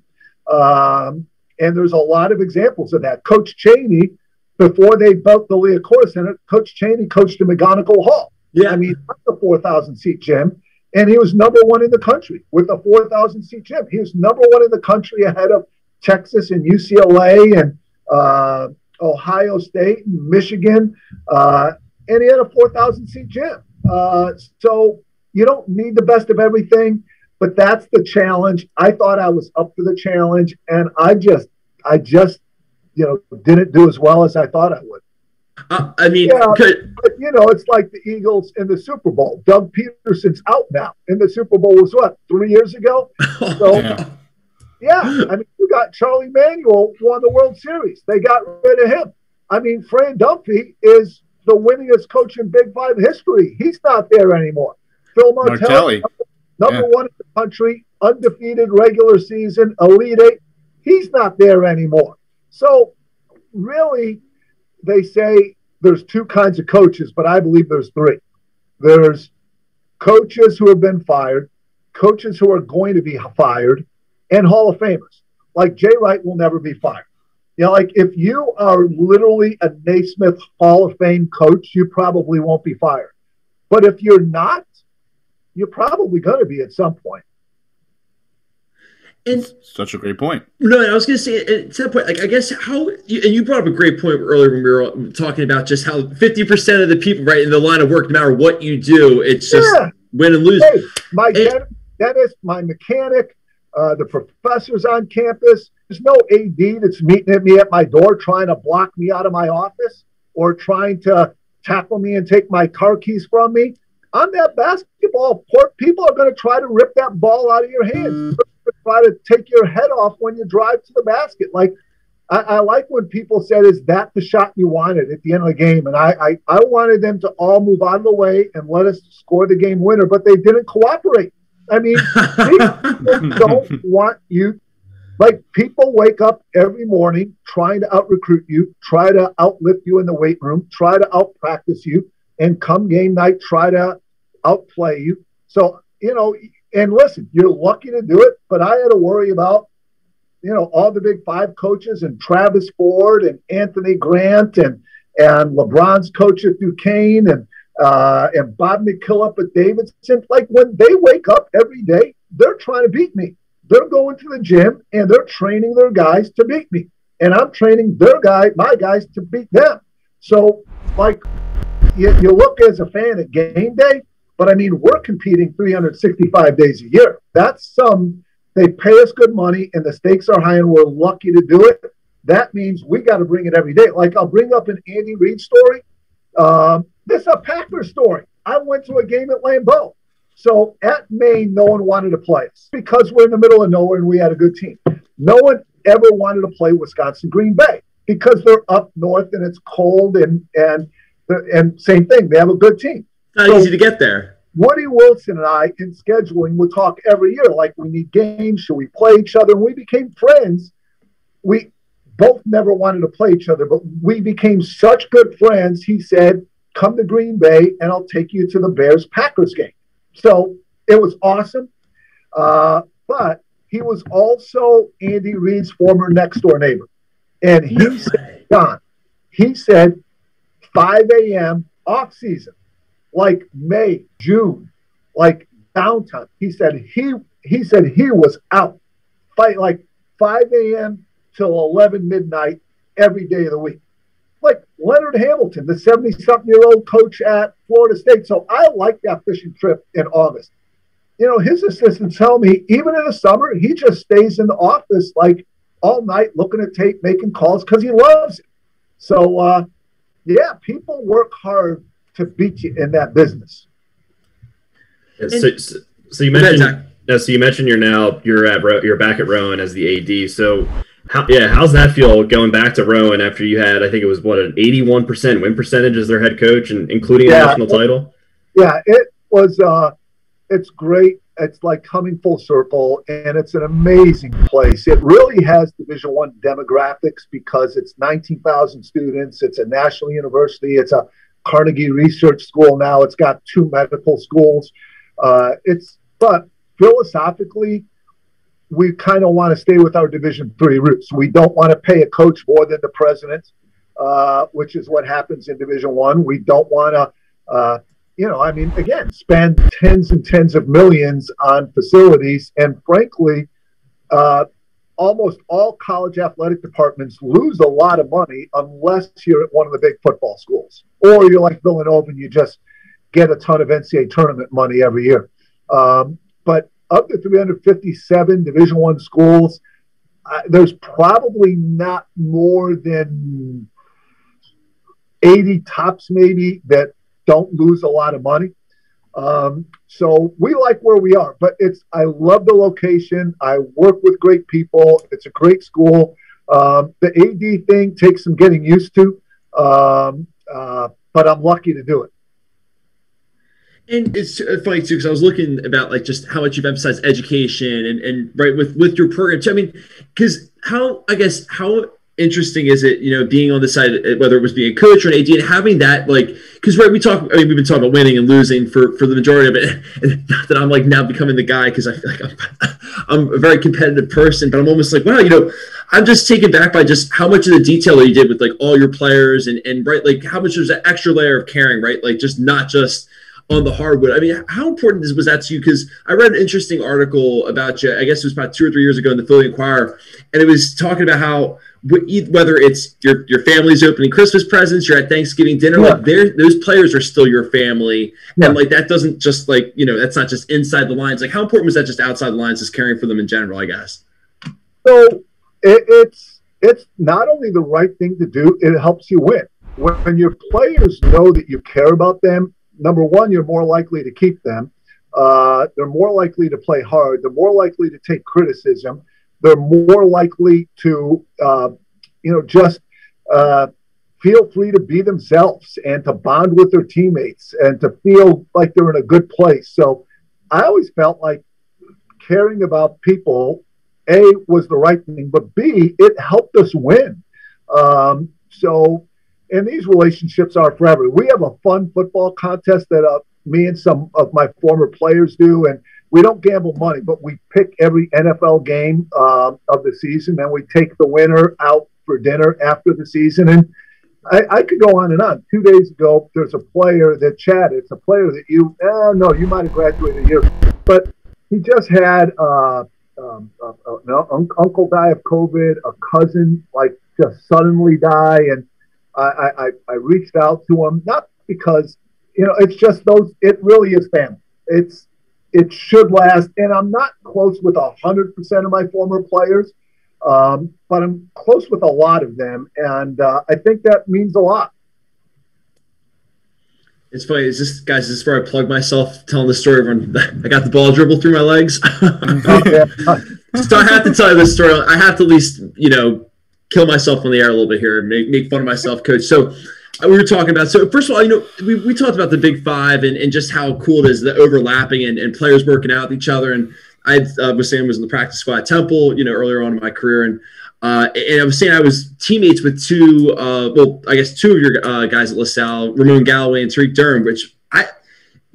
Um, and there's a lot of examples of that. Coach Chaney, before they built the Liacouras Center, Coach Chaney coached in McGonigle Hall. Yeah. I mean, a 4,000 seat gym. And he was number one in the country with a 4,000 seat gym. He was number one in the country ahead of Texas and UCLA and uh, Ohio State and Michigan. Uh, and he had a 4,000 seat gym. Uh, so you don't need the best of everything but that's the challenge. I thought I was up for the challenge, and I just, I just, you know, didn't do as well as I thought I would. Uh, I mean, yeah, could... but you know, it's like the Eagles in the Super Bowl. Doug Pederson's out now. In the Super Bowl was what three years ago. (laughs) So, yeah. yeah, I mean, you got Charlie Manuel won the World Series. They got rid of him. I mean, Fran Dunphy is the winningest coach in Big Five history. He's not there anymore. Phil Martelli, Martelli number yeah. one in the country, undefeated regular season, Elite Eight. He's not there anymore. So, really, they say there's two kinds of coaches, but I believe there's three. There's coaches who have been fired, coaches who are going to be fired, and Hall of Famers. Like Jay Wright will never be fired. You know, like if you are literally a Naismith Hall of Fame coach, you probably won't be fired. But if you're not, you're probably going to be at some point. And such a great point. No, I was going to say at that point, like I guess how, and you brought up a great point earlier when we were talking about just how fifty percent of the people, right, in the line of work, no matter what you do, it's just yeah. win and lose. Hey, my dentist, my mechanic, uh, the professors on campus. There's no AD that's meeting at me at my door trying to block me out of my office or trying to tackle me and take my car keys from me. On that basketball court, people are going to try to rip that ball out of your hands try to take your head off when you drive to the basket. Like I, I, like when people said, "Is that the shot you wanted at the end of the game?" And I, I, I wanted them to all move out of the way and let us score the game winner, but they didn't cooperate. I mean, (laughs) people don't want you. Like people wake up every morning trying to out recruit you, try to outlift you in the weight room, try to out practice you, and come game night try to outplay you. So you know, and listen, you're lucky to do it, but I had to worry about, you know, all the big five coaches and Travis Ford and Anthony Grant and and LeBron's coach at Duquesne and uh, and Bob McKillop at Davidson. Like when they wake up every day, they're trying to beat me. They're going to the gym and they're training their guys to beat me, and I'm training their guy, my guys, to beat them. So, like, you, you look as a fan at game day, but I mean, we're competing 365 days a year. That's some, they pay us good money and the stakes are high and we're lucky to do it. That means we got to bring it every day. Like I'll bring up an Andy Reid story. Um, this is a Packer story. I went to a game at Lambeau. So at Maine, no one wanted to play us because we're in the middle of nowhere and we had a good team. No one ever wanted to play Wisconsin Green Bay because they're up north and it's cold and and and same thing. They have a good team. Not so, easy to get there. Woody Wilson and I, in scheduling, would talk every year like we need games. Should we play each other? And we became friends. We both never wanted to play each other, but we became such good friends. He said, Come to Green Bay and I'll take you to the Bears Packers game. So it was awesome. Uh, but he was also Andy Reid's former next door neighbor. And he said, John, he said, 5 a.m. off season like May, June, like downtime. He said he he said he was out fight like 5 a.m. till 11 midnight every day of the week. Like Leonard Hamilton, the 70 something year old coach at Florida State. So I like that fishing trip in August. You know, his assistants tell me even in the summer, he just stays in the office like all night looking at tape, making calls because he loves it. So, uh, yeah, people work hard to beat you in that business. Yeah, so, so, so, you mentioned, yeah, so you mentioned you're now you're at you're back at Rowan as the AD. So how yeah, how's that feel going back to Rowan after you had I think it was what an 81 percent win percentage as their head coach and including yeah, a national title. Yeah, it was. uh It's great. It's like coming full circle, and it's an amazing place. It really has Division One demographics because it's 19,000 students. It's a national university. It's a Carnegie Research School now. It's got two medical schools. Uh, it's but philosophically, we kind of want to stay with our Division three roots. We don't want to pay a coach more than the president, uh, which is what happens in Division one. We don't want to, uh, you know, I mean, again, spend tens and tens of millions on facilities, and frankly, uh, almost all college athletic departments lose a lot of money unless you're at one of the big football schools or you're like Villanova and you just get a ton of NCAA tournament money every year. Um, but of the 357 Division One schools, uh, there's probably not more than 80 tops, maybe that don't lose a lot of money. Um, so we like where we are, but it's I love the location. I work with great people. It's a great school. Um, the AD thing takes some getting used to, um, uh, but I'm lucky to do it. And it's funny too because I was looking about like just how much you've emphasized education and and right with with your program. Too. I mean, because how I guess how interesting is it, you know, being on the side, whether it was being a coach or an AD, and having that, like, because right, we talk, I mean, we've been talking about winning and losing for for the majority of it, and not that I'm like now becoming the guy because I feel like I'm, (laughs) I'm a very competitive person, but I'm almost like, wow, you know, I'm just taken back by just how much of the detail you did with like all your players and and right, like how much there's an extra layer of caring, right, like just not just on the hardwood. I mean, how important was that to you? Because I read an interesting article about you. I guess it was about two or three years ago in the Philly Inquirer, and it was talking about how whether it's your your family's opening Christmas presents, you're at Thanksgiving dinner, yeah. like those players are still your family, yeah. and like that doesn't just like you know that's not just inside the lines. Like how important was that just outside the lines, just caring for them in general? I guess. So it, it's it's not only the right thing to do; it helps you win. When, when your players know that you care about them, number one, you're more likely to keep them. Uh, they're more likely to play hard. They're more likely to take criticism. They're more likely to, uh, you know, just uh, feel free to be themselves and to bond with their teammates and to feel like they're in a good place. So I always felt like caring about people, A, was the right thing, but B, it helped us win. Um, so and these relationships are forever. We have a fun football contest that uh, me and some of my former players do, and we don't gamble money, but we pick every NFL game uh, of the season, and we take the winner out for dinner after the season. And I, I, could go on and on. Two days ago, there's a player that Chad. It's a player that you, eh, no, you might have graduated here, but he just had uh, um, uh, uh, an uncle die of COVID, a cousin like just suddenly die, and I, I, I reached out to him, not because, you know, it's just those, it really is family. It's, it should last. And I'm not close with 100% of my former players, um, but I'm close with a lot of them. And uh, I think that means a lot. It's funny. Is this guys? Is this where I plug myself telling the story when (laughs) I got the ball dribbled through my legs? (laughs) so I have to tell you this story. I have to at least you know kill myself on the air a little bit here and make, make fun of myself, coach. So uh, we were talking about, so first of all, you know, we, we talked about the big five and, and just how cool it is, the overlapping and, and players working out with each other. And I uh, was saying I was in the practice squad at Temple, you know, earlier on in my career. And, uh, and I was saying I was teammates with two, uh, well, I guess two of your uh, guys at LaSalle, Ramon Galloway and Tyreek Duren, which I,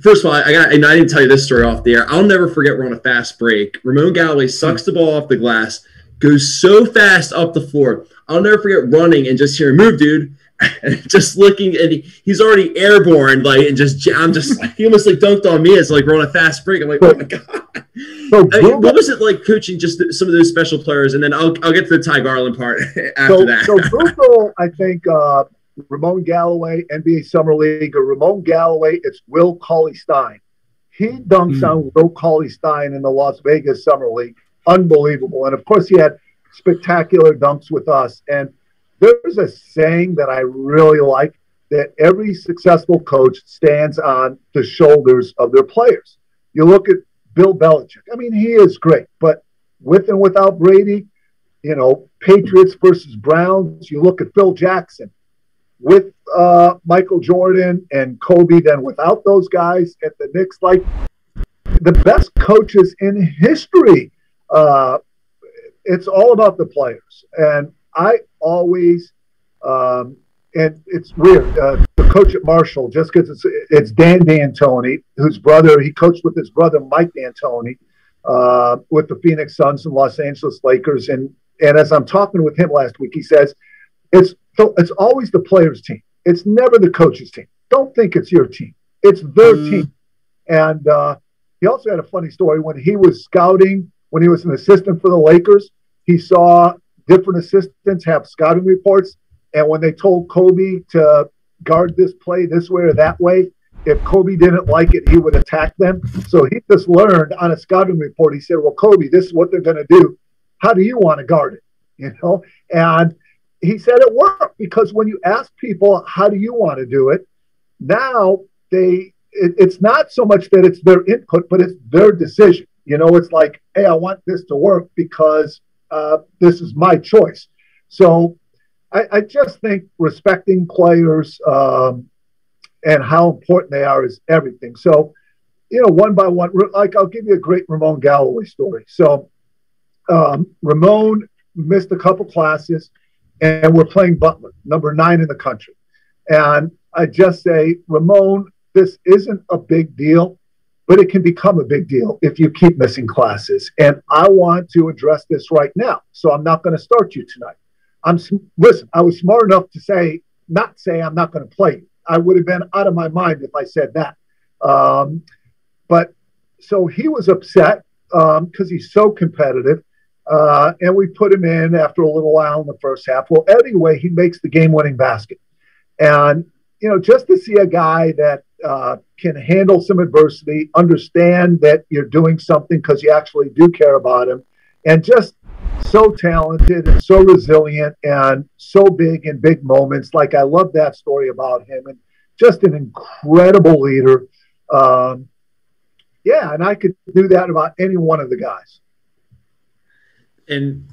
first of all, I got, and I didn't tell you this story off the air. I'll never forget we're on a fast break. Ramon Galloway sucks the ball off the glass goes so fast up the floor. I'll never forget running and just hearing move, dude. (laughs) just looking and he, he's already airborne, like and just I'm just (laughs) he almost like dunked on me as like we're on a fast break. I'm like, oh my god. So I mean, what was it like coaching just some of those special players? And then I'll I'll get to the Ty Garland part (laughs) after so, that. so Google, I think uh, Ramon Galloway, NBA Summer League, or Ramon Galloway, it's Will Cauley Stein. He dunks mm. on Will Cauley Stein in the Las Vegas Summer League unbelievable. And of course, he had spectacular dunks with us. And there's a saying that I really like that every successful coach stands on the shoulders of their players. You look at Bill Belichick. I mean, he is great, but with and without Brady, you know, Patriots versus Browns. You look at Phil Jackson with uh, Michael Jordan and Kobe. Then without those guys at the Knicks, like the best coaches in history uh, it's all about the players. And I always, um, and it's weird. Uh, the coach at Marshall, just because it's it's Dan D'Antoni, whose brother he coached with his brother Mike D'Antoni uh, with the Phoenix Suns and Los Angeles Lakers. And and as I'm talking with him last week, he says it's it's always the players' team. It's never the coach's team. Don't think it's your team. It's their mm. team. And uh, he also had a funny story when he was scouting when he was an assistant for the Lakers, he saw different assistants have scouting reports. And when they told Kobe to guard this play this way or that way, if Kobe didn't like it, he would attack them. So he just learned on a scouting report. He said, Well, Kobe, this is what they're going to do. How do you want to guard it? (laughs) You know? And he said it worked because when you ask people, How do you want to do it? Now they, it, it's not so much that it's their input, but it's their decision. You know, it's like, hey, I want this to work because uh, this is my choice. So I, I just think respecting players um, and how important they are is everything. So, you know, one by one, like I'll give you a great Ramon Galloway story. So, um, Ramon missed a couple classes, and we're playing Butler, number nine in the country. And I just say, Ramon, this isn't a big deal but it can become a big deal if you keep missing classes. And I want to address this right now. So I'm not going to start you tonight. I'm listen, I was smart enough to say, not say I'm not going to play you. I would have been out of my mind if I said that. Um, but so he was upset because um, he's so competitive. Uh, and we put him in after a little while in the first half. Well, anyway, he makes the game winning basket. And, you know, just to see a guy that uh, can handle some adversity, understand that you're doing something because you actually do care about him, and just so talented and so resilient and so big in big moments. Like, I love that story about him and just an incredible leader. Um, yeah, and I could do that about any one of the guys. And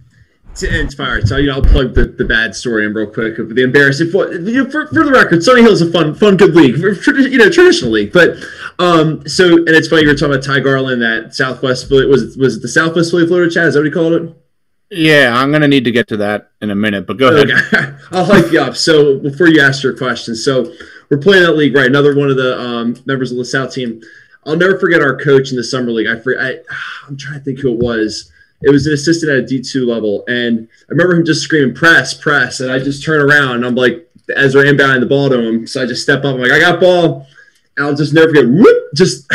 to inspire, so you know, I'll plug the, the bad story in real quick of the embarrassing. For, you know, for, for the record, Sonny Hill is a fun, fun, good league, you know, traditional league. But um, so, and it's funny you were talking about Ty Garland, that Southwest was it, was it the Southwest Philly Floater Chad? Is that what you called it? Yeah, I'm gonna need to get to that in a minute, but go ahead. (laughs) I'll hype you up. So before you ask your question, so we're playing that league, right? Another one of the um, members of the South team. I'll never forget our coach in the summer league. I, I I'm trying to think who it was. It was an assistant at a D2 level, and I remember him just screaming "press, press," and I just turn around and I'm like, as we're inbounding the ball to him, so I just step up. I'm like, "I got ball," and I'll just never forget. Whoop, just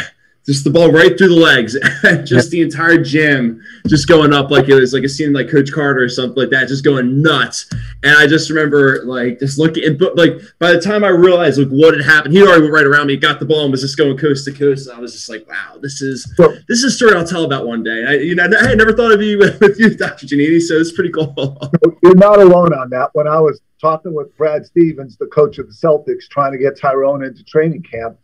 just the ball right through the legs, (laughs) just the entire gym just going up like it was like a scene like Coach Carter or something like that, just going nuts. And I just remember like just looking, but like by the time I realized like what had happened, he already went right around me, got the ball, and was just going coast to coast. And I was just like, wow, this is this is a story I'll tell about one day. I, you know, I never thought of you (laughs) with you, Dr. Giannini, so it's pretty cool. (laughs) You're not alone on that. When I was talking with Brad Stevens, the coach of the Celtics, trying to get Tyrone into training camp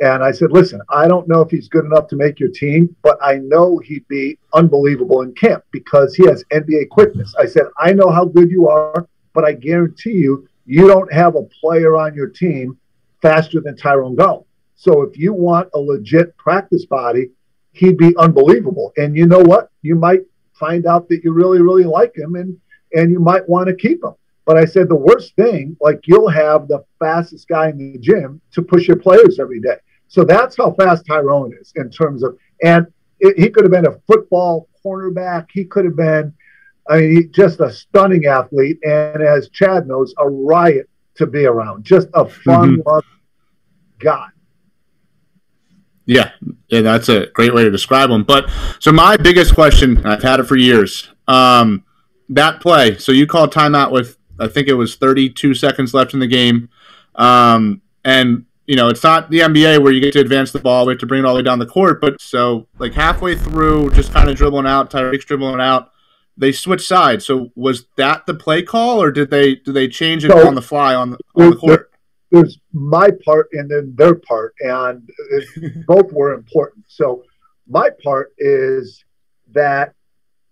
and I said, listen, I don't know if he's good enough to make your team, but I know he'd be unbelievable in camp because he has NBA quickness. I said, I know how good you are, but I guarantee you, you don't have a player on your team faster than Tyrone Go. So if you want a legit practice body, he'd be unbelievable. And you know what? You might find out that you really, really like him and and you might want to keep him. But I said the worst thing, like you'll have the fastest guy in the gym to push your players every day. So that's how fast Tyrone is in terms of, and it, he could have been a football cornerback. He could have been, I mean, just a stunning athlete. And as Chad knows, a riot to be around. Just a fun mm-hmm. guy. Yeah, yeah, that's a great way to describe him. But so my biggest question, I've had it for years. Um, that play. So you called timeout with, I think it was 32 seconds left in the game. Um, and you know, it's not the NBA where you get to advance the ball, we have to bring it all the way down the court. But so, like halfway through, just kind of dribbling out, Tyreek's dribbling out, they switch sides. So, was that the play call, or did they did they change it so, on the fly on on the court? There's my part and then their part, and (laughs) both were important. So, my part is that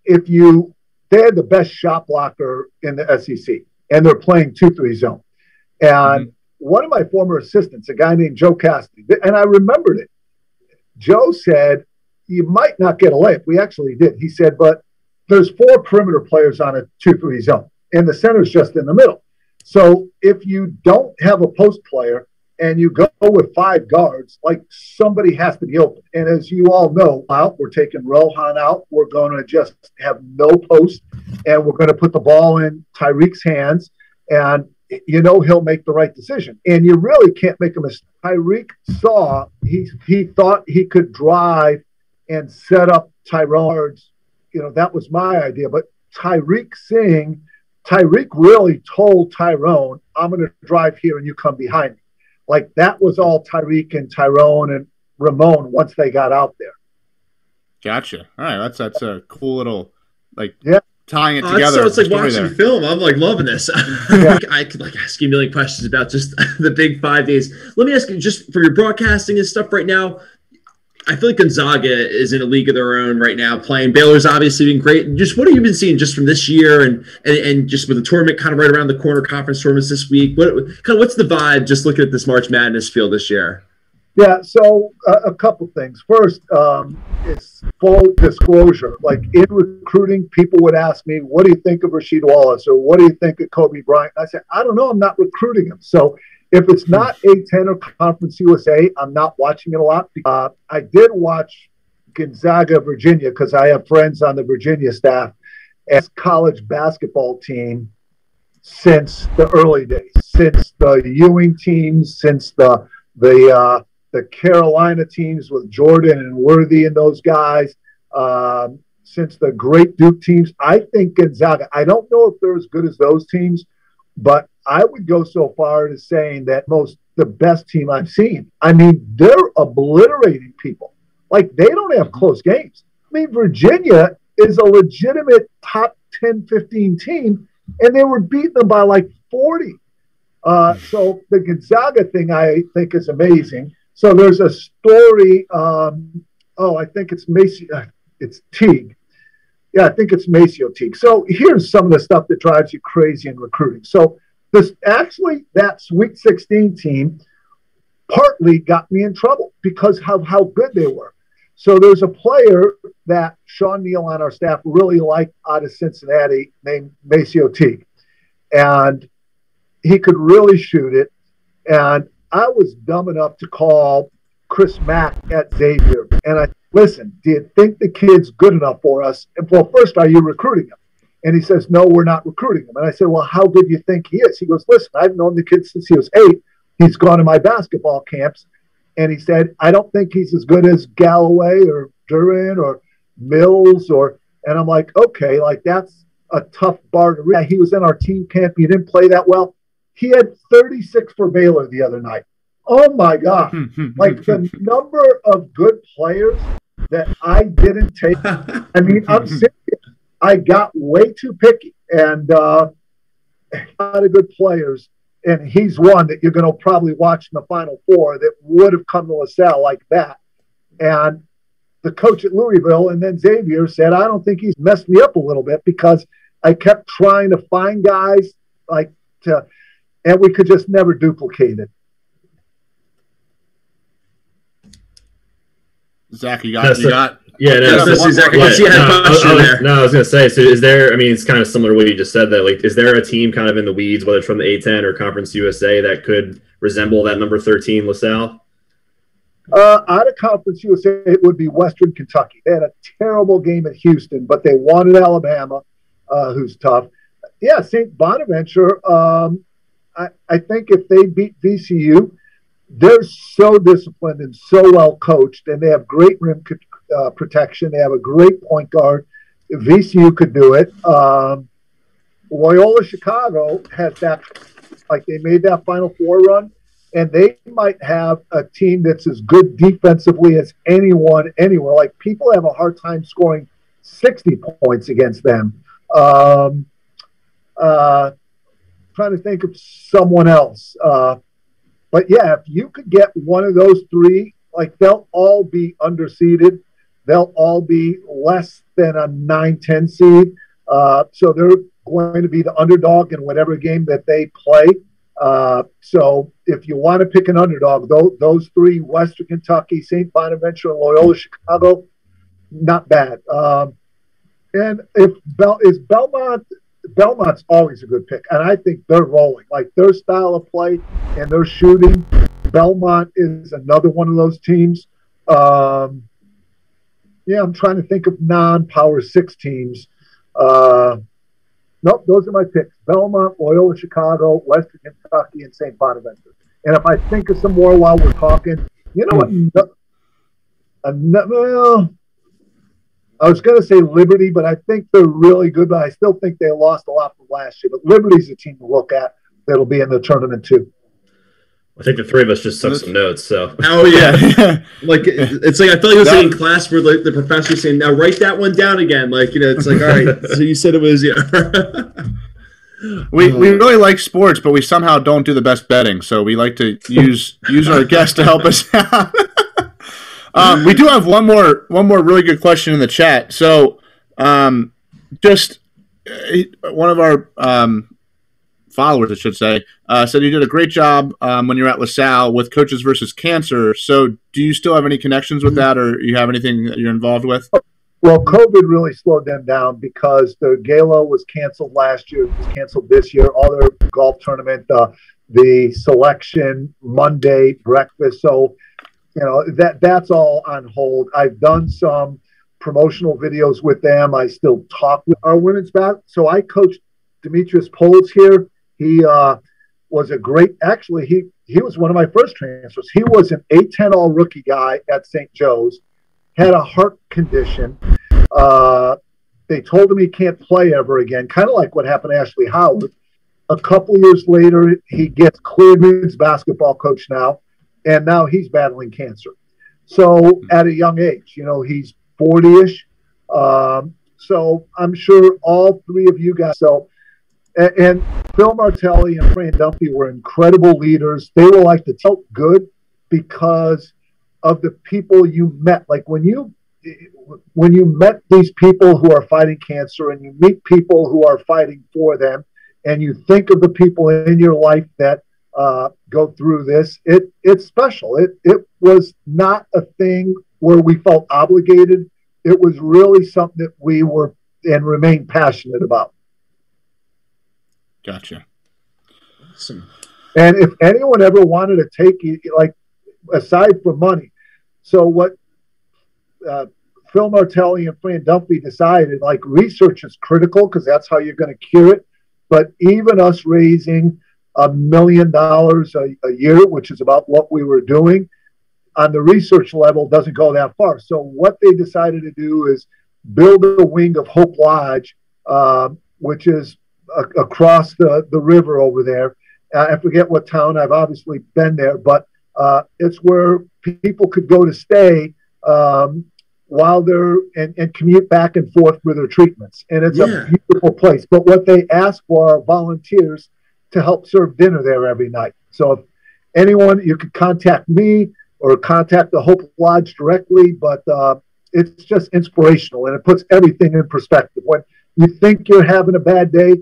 if you they had the best shot blocker in the SEC, and they're playing two three zone, and mm-hmm one of my former assistants, a guy named Joe Cassidy, and I remembered it. Joe said, You might not get a layup. We actually did. He said, But there's four perimeter players on a 2 3 zone, and the center's just in the middle. So if you don't have a post player and you go with five guards, like somebody has to be open. And as you all know, out, we're taking Rohan out. We're going to just have no post, and we're going to put the ball in Tyreek's hands. And you know he'll make the right decision. And you really can't make a mistake. Tyreek saw he he thought he could drive and set up Tyrone's. You know that was my idea, but Tyreek seeing Tyreek really told Tyrone, "I'm going to drive here and you come behind me." Like that was all Tyreek and Tyrone and Ramon once they got out there. Gotcha. All right, that's that's a cool little like yeah tying it oh, together. So it's like watching there. film. I'm like loving this. (laughs) Yeah. I could like ask you a million questions about just (laughs) the big five days. Let me ask you, just for your broadcasting and stuff right now. I feel like Gonzaga is in a league of their own right now, playing. Baylor's obviously been great. Just what have you been seeing just from this year, and and, and just with the tournament kind of right around the corner, conference tournaments this week. What kind of what's the vibe? Just looking at this March Madness field this year. Yeah, so uh, a couple things. First, um, it's full disclosure. Like in recruiting, people would ask me, "What do you think of Rasheed Wallace?" or "What do you think of Kobe Bryant?" I said, "I don't know. I'm not recruiting him." So if it's not A10 or Conference USA, I'm not watching it a lot. Uh, I did watch Gonzaga, Virginia, because I have friends on the Virginia staff as college basketball team since the early days, since the Ewing teams, since the the uh, the Carolina teams with Jordan and Worthy and those guys, um, since the great Duke teams, I think Gonzaga, I don't know if they're as good as those teams, but I would go so far as saying that most the best team I've seen. I mean, they're obliterating people. Like they don't have close games. I mean, Virginia is a legitimate top 10, 15 team, and they were beating them by like 40. Uh, so the Gonzaga thing I think is amazing. So there's a story. Um, oh, I think it's Macy. Uh, it's Teague. Yeah, I think it's MaCio Teague. So here's some of the stuff that drives you crazy in recruiting. So this actually that Sweet 16 team partly got me in trouble because of how good they were. So there's a player that Sean Neal on our staff really liked out of Cincinnati named MaCio Teague. And he could really shoot it. And I was dumb enough to call Chris Mack at Xavier. And I listen, do you think the kid's good enough for us? And well, first, are you recruiting him? And he says, No, we're not recruiting him. And I said, Well, how good do you think he is? He goes, Listen, I've known the kid since he was eight. He's gone to my basketball camps. And he said, I don't think he's as good as Galloway or Duren or Mills or and I'm like, okay, like that's a tough bar to reach. He was in our team camp. He didn't play that well. He had 36 for Baylor the other night. Oh my God. (laughs) like the number of good players that I didn't take. I mean, I'm serious. (laughs) I got way too picky and uh, a lot of good players. And he's one that you're going to probably watch in the Final Four that would have come to LaSalle like that. And the coach at Louisville and then Xavier said, I don't think he's messed me up a little bit because I kept trying to find guys like to, and we could just never duplicate it. Zack, you got, you got yeah, no, that's exactly. Yeah, yeah, no, I was, no, I was gonna say. So, is there? I mean, it's kind of similar to what you just said. That like, is there a team kind of in the weeds, whether it's from the A10 or Conference USA, that could resemble that number 13 LaSalle? Uh, out of Conference USA, it would be Western Kentucky. They had a terrible game at Houston, but they wanted Alabama, uh, who's tough. Yeah, St. Bonaventure. Um, I, I think if they beat VCU, they're so disciplined and so well coached, and they have great rim uh, protection. They have a great point guard. VCU could do it. Um, Loyola Chicago has that, like they made that Final Four run, and they might have a team that's as good defensively as anyone anywhere. Like people have a hard time scoring 60 points against them. Um, uh, trying to think of someone else. Uh, but yeah, if you could get one of those three, like they'll all be underseeded they'll all be less than a 9 10 seed. Uh, so they're going to be the underdog in whatever game that they play. Uh, so if you want to pick an underdog, those, those three Western Kentucky, St. Bonaventure, and Loyola Chicago, not bad. Um, and if Bel- is Belmont, Belmont's always a good pick, and I think they're rolling. Like their style of play and their shooting, Belmont is another one of those teams. Um, yeah, I'm trying to think of non-power six teams. Uh, nope, those are my picks: Belmont, Loyola, Chicago, Western Kentucky, and St. Bonaventure. And if I think of some more while we're talking, you know what? Hmm. well, I was going to say Liberty, but I think they're really good. But I still think they lost a lot from last year. But Liberty's a team to look at that'll be in the tournament too. I think the three of us just took some notes. So. Oh yeah, (laughs) (laughs) like it's like I felt like I was that, in class where the, the professor saying, "Now write that one down again." Like you know, it's like all right. so you said it was yeah. (laughs) we we really like sports, but we somehow don't do the best betting. So we like to use use our guests to help us out. um, we do have one more one more really good question in the chat. So um, just uh, one of our um, followers, I should say, uh, said you did a great job um, when you were at LaSalle with Coaches versus Cancer. So, do you still have any connections with that, or you have anything that you're involved with? Well, COVID really slowed them down because the gala was canceled last year. It was canceled this year. All their golf tournament, uh, the selection Monday breakfast. So, you know that that's all on hold. I've done some promotional videos with them. I still talk with our women's back. So I coached Demetrius Poles here he uh, was a great. Actually, he he was one of my first transfers. He was an A10 all rookie guy at St. Joe's, had a heart condition. Uh, they told him he can't play ever again, kind of like what happened to Ashley Howard. A couple years later, he gets cleared He's basketball coach now, and now he's battling cancer. So at a young age, you know, he's 40 ish. Um, so I'm sure all three of you guys. So and, and Phil Martelli and Fran Dunphy were incredible leaders. They were like the felt good because of the people you met. Like when you when you met these people who are fighting cancer and you meet people who are fighting for them and you think of the people in your life that uh, go through this it it's special it it was not a thing where we felt obligated it was really something that we were and remain passionate about Gotcha. Awesome. And if anyone ever wanted to take you, like, aside from money, so what uh, Phil Martelli and Fran Dunphy decided, like, research is critical because that's how you're going to cure it. But even us raising a million dollars a year, which is about what we were doing, on the research level doesn't go that far. So what they decided to do is build a wing of Hope Lodge, uh, which is across the, the river over there. Uh, I forget what town. I've obviously been there, but uh, it's where people could go to stay um, while they're and, and, commute back and forth for their treatments. And it's yeah. a beautiful place. But what they ask for are volunteers to help serve dinner there every night. So if anyone, you could contact me or contact the Hope Lodge directly. But uh, it's just inspirational and it puts everything in perspective. When you think you're having a bad day,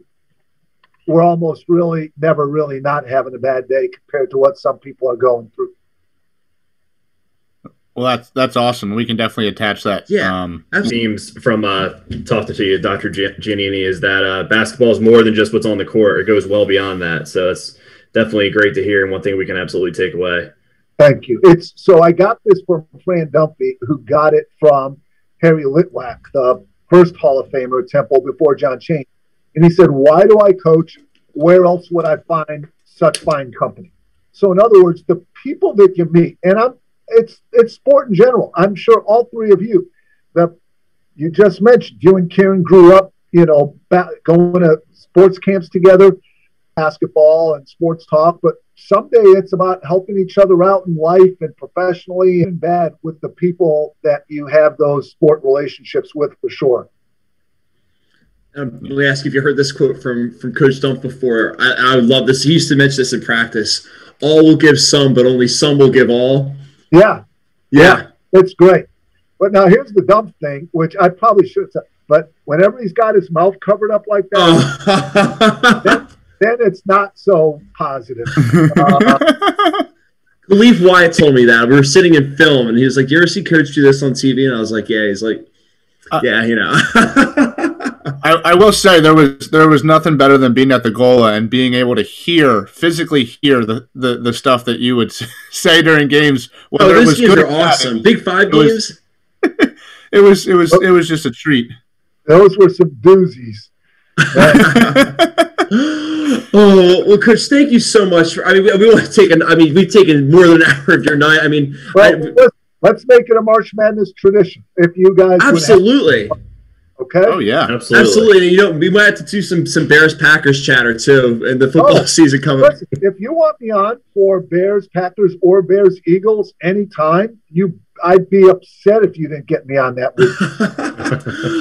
we're almost really never really not having a bad day compared to what some people are going through. Well, that's that's awesome. We can definitely attach that. Yeah, um, seems from uh, talking to you, Dr. Giannini, is that uh, basketball is more than just what's on the court. It goes well beyond that. So it's definitely great to hear, and one thing we can absolutely take away. Thank you. It's so I got this from Fran Dunphy, who got it from Harry Litwack, the first Hall of Famer at Temple before John Chaney. And he said, Why do I coach? Where else would I find such fine company? So, in other words, the people that you meet, and I'm it's it's sport in general. I'm sure all three of you that you just mentioned, you and Karen grew up, you know, going to sports camps together, basketball and sports talk. But someday it's about helping each other out in life and professionally and bad with the people that you have those sport relationships with for sure. Um, let me ask you if you heard this quote from from Coach Dump before. I, I love this. He used to mention this in practice. All will give some, but only some will give all. Yeah, yeah, it's great. But now here's the dump thing, which I probably should say. But whenever he's got his mouth covered up like that, oh. then, then, it's not so positive. (laughs) Uh, Leaf Wyatt told me that we were sitting in film, and he was like, "You ever see Coach do this on TV?" And I was like, "Yeah." He's like, uh, "Yeah, you know." (laughs) I, I, will say there was there was nothing better than being at the Gola and being able to hear physically hear the, the, the stuff that you would (laughs) say during games. Whether oh, those games are awesome. Bad. Big Five it games. Was, (laughs) it was it was oh. it was just a treat. Those were some doozies. (laughs) oh well, Coach, thank you so much. For, I mean, we, we want to take an. I mean, we've taken more than an hour of your night. I mean, well, I, let's make it a March Madness tradition. If you guys absolutely. Okay. Oh yeah, absolutely. Absolutely. You know, we might have to do some some Bears Packers chatter too in the football oh, season coming. Listen, if you want me on for Bears Packers or Bears Eagles anytime, you I'd be upset if you didn't get me on that week.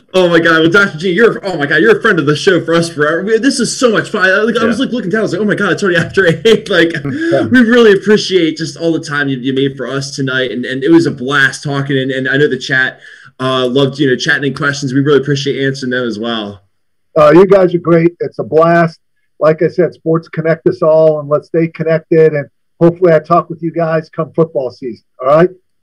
(laughs) oh my god! Well, Dr. G, you're oh my god, you're a friend of the show for us forever. this is so much fun. I, like, yeah. I was like looking down. I was like, oh my god, it's already after eight. (laughs) Like, yeah. we really appreciate just all the time you, you, made for us tonight, and and it was a blast talking. And, and I know the chat uh, loved you know chatting questions. We really appreciate answering them as well. Uh, you guys are great. It's a blast. Like I said, sports connect us all, and let's stay connected. And hopefully, I talk with you guys come football season. All right.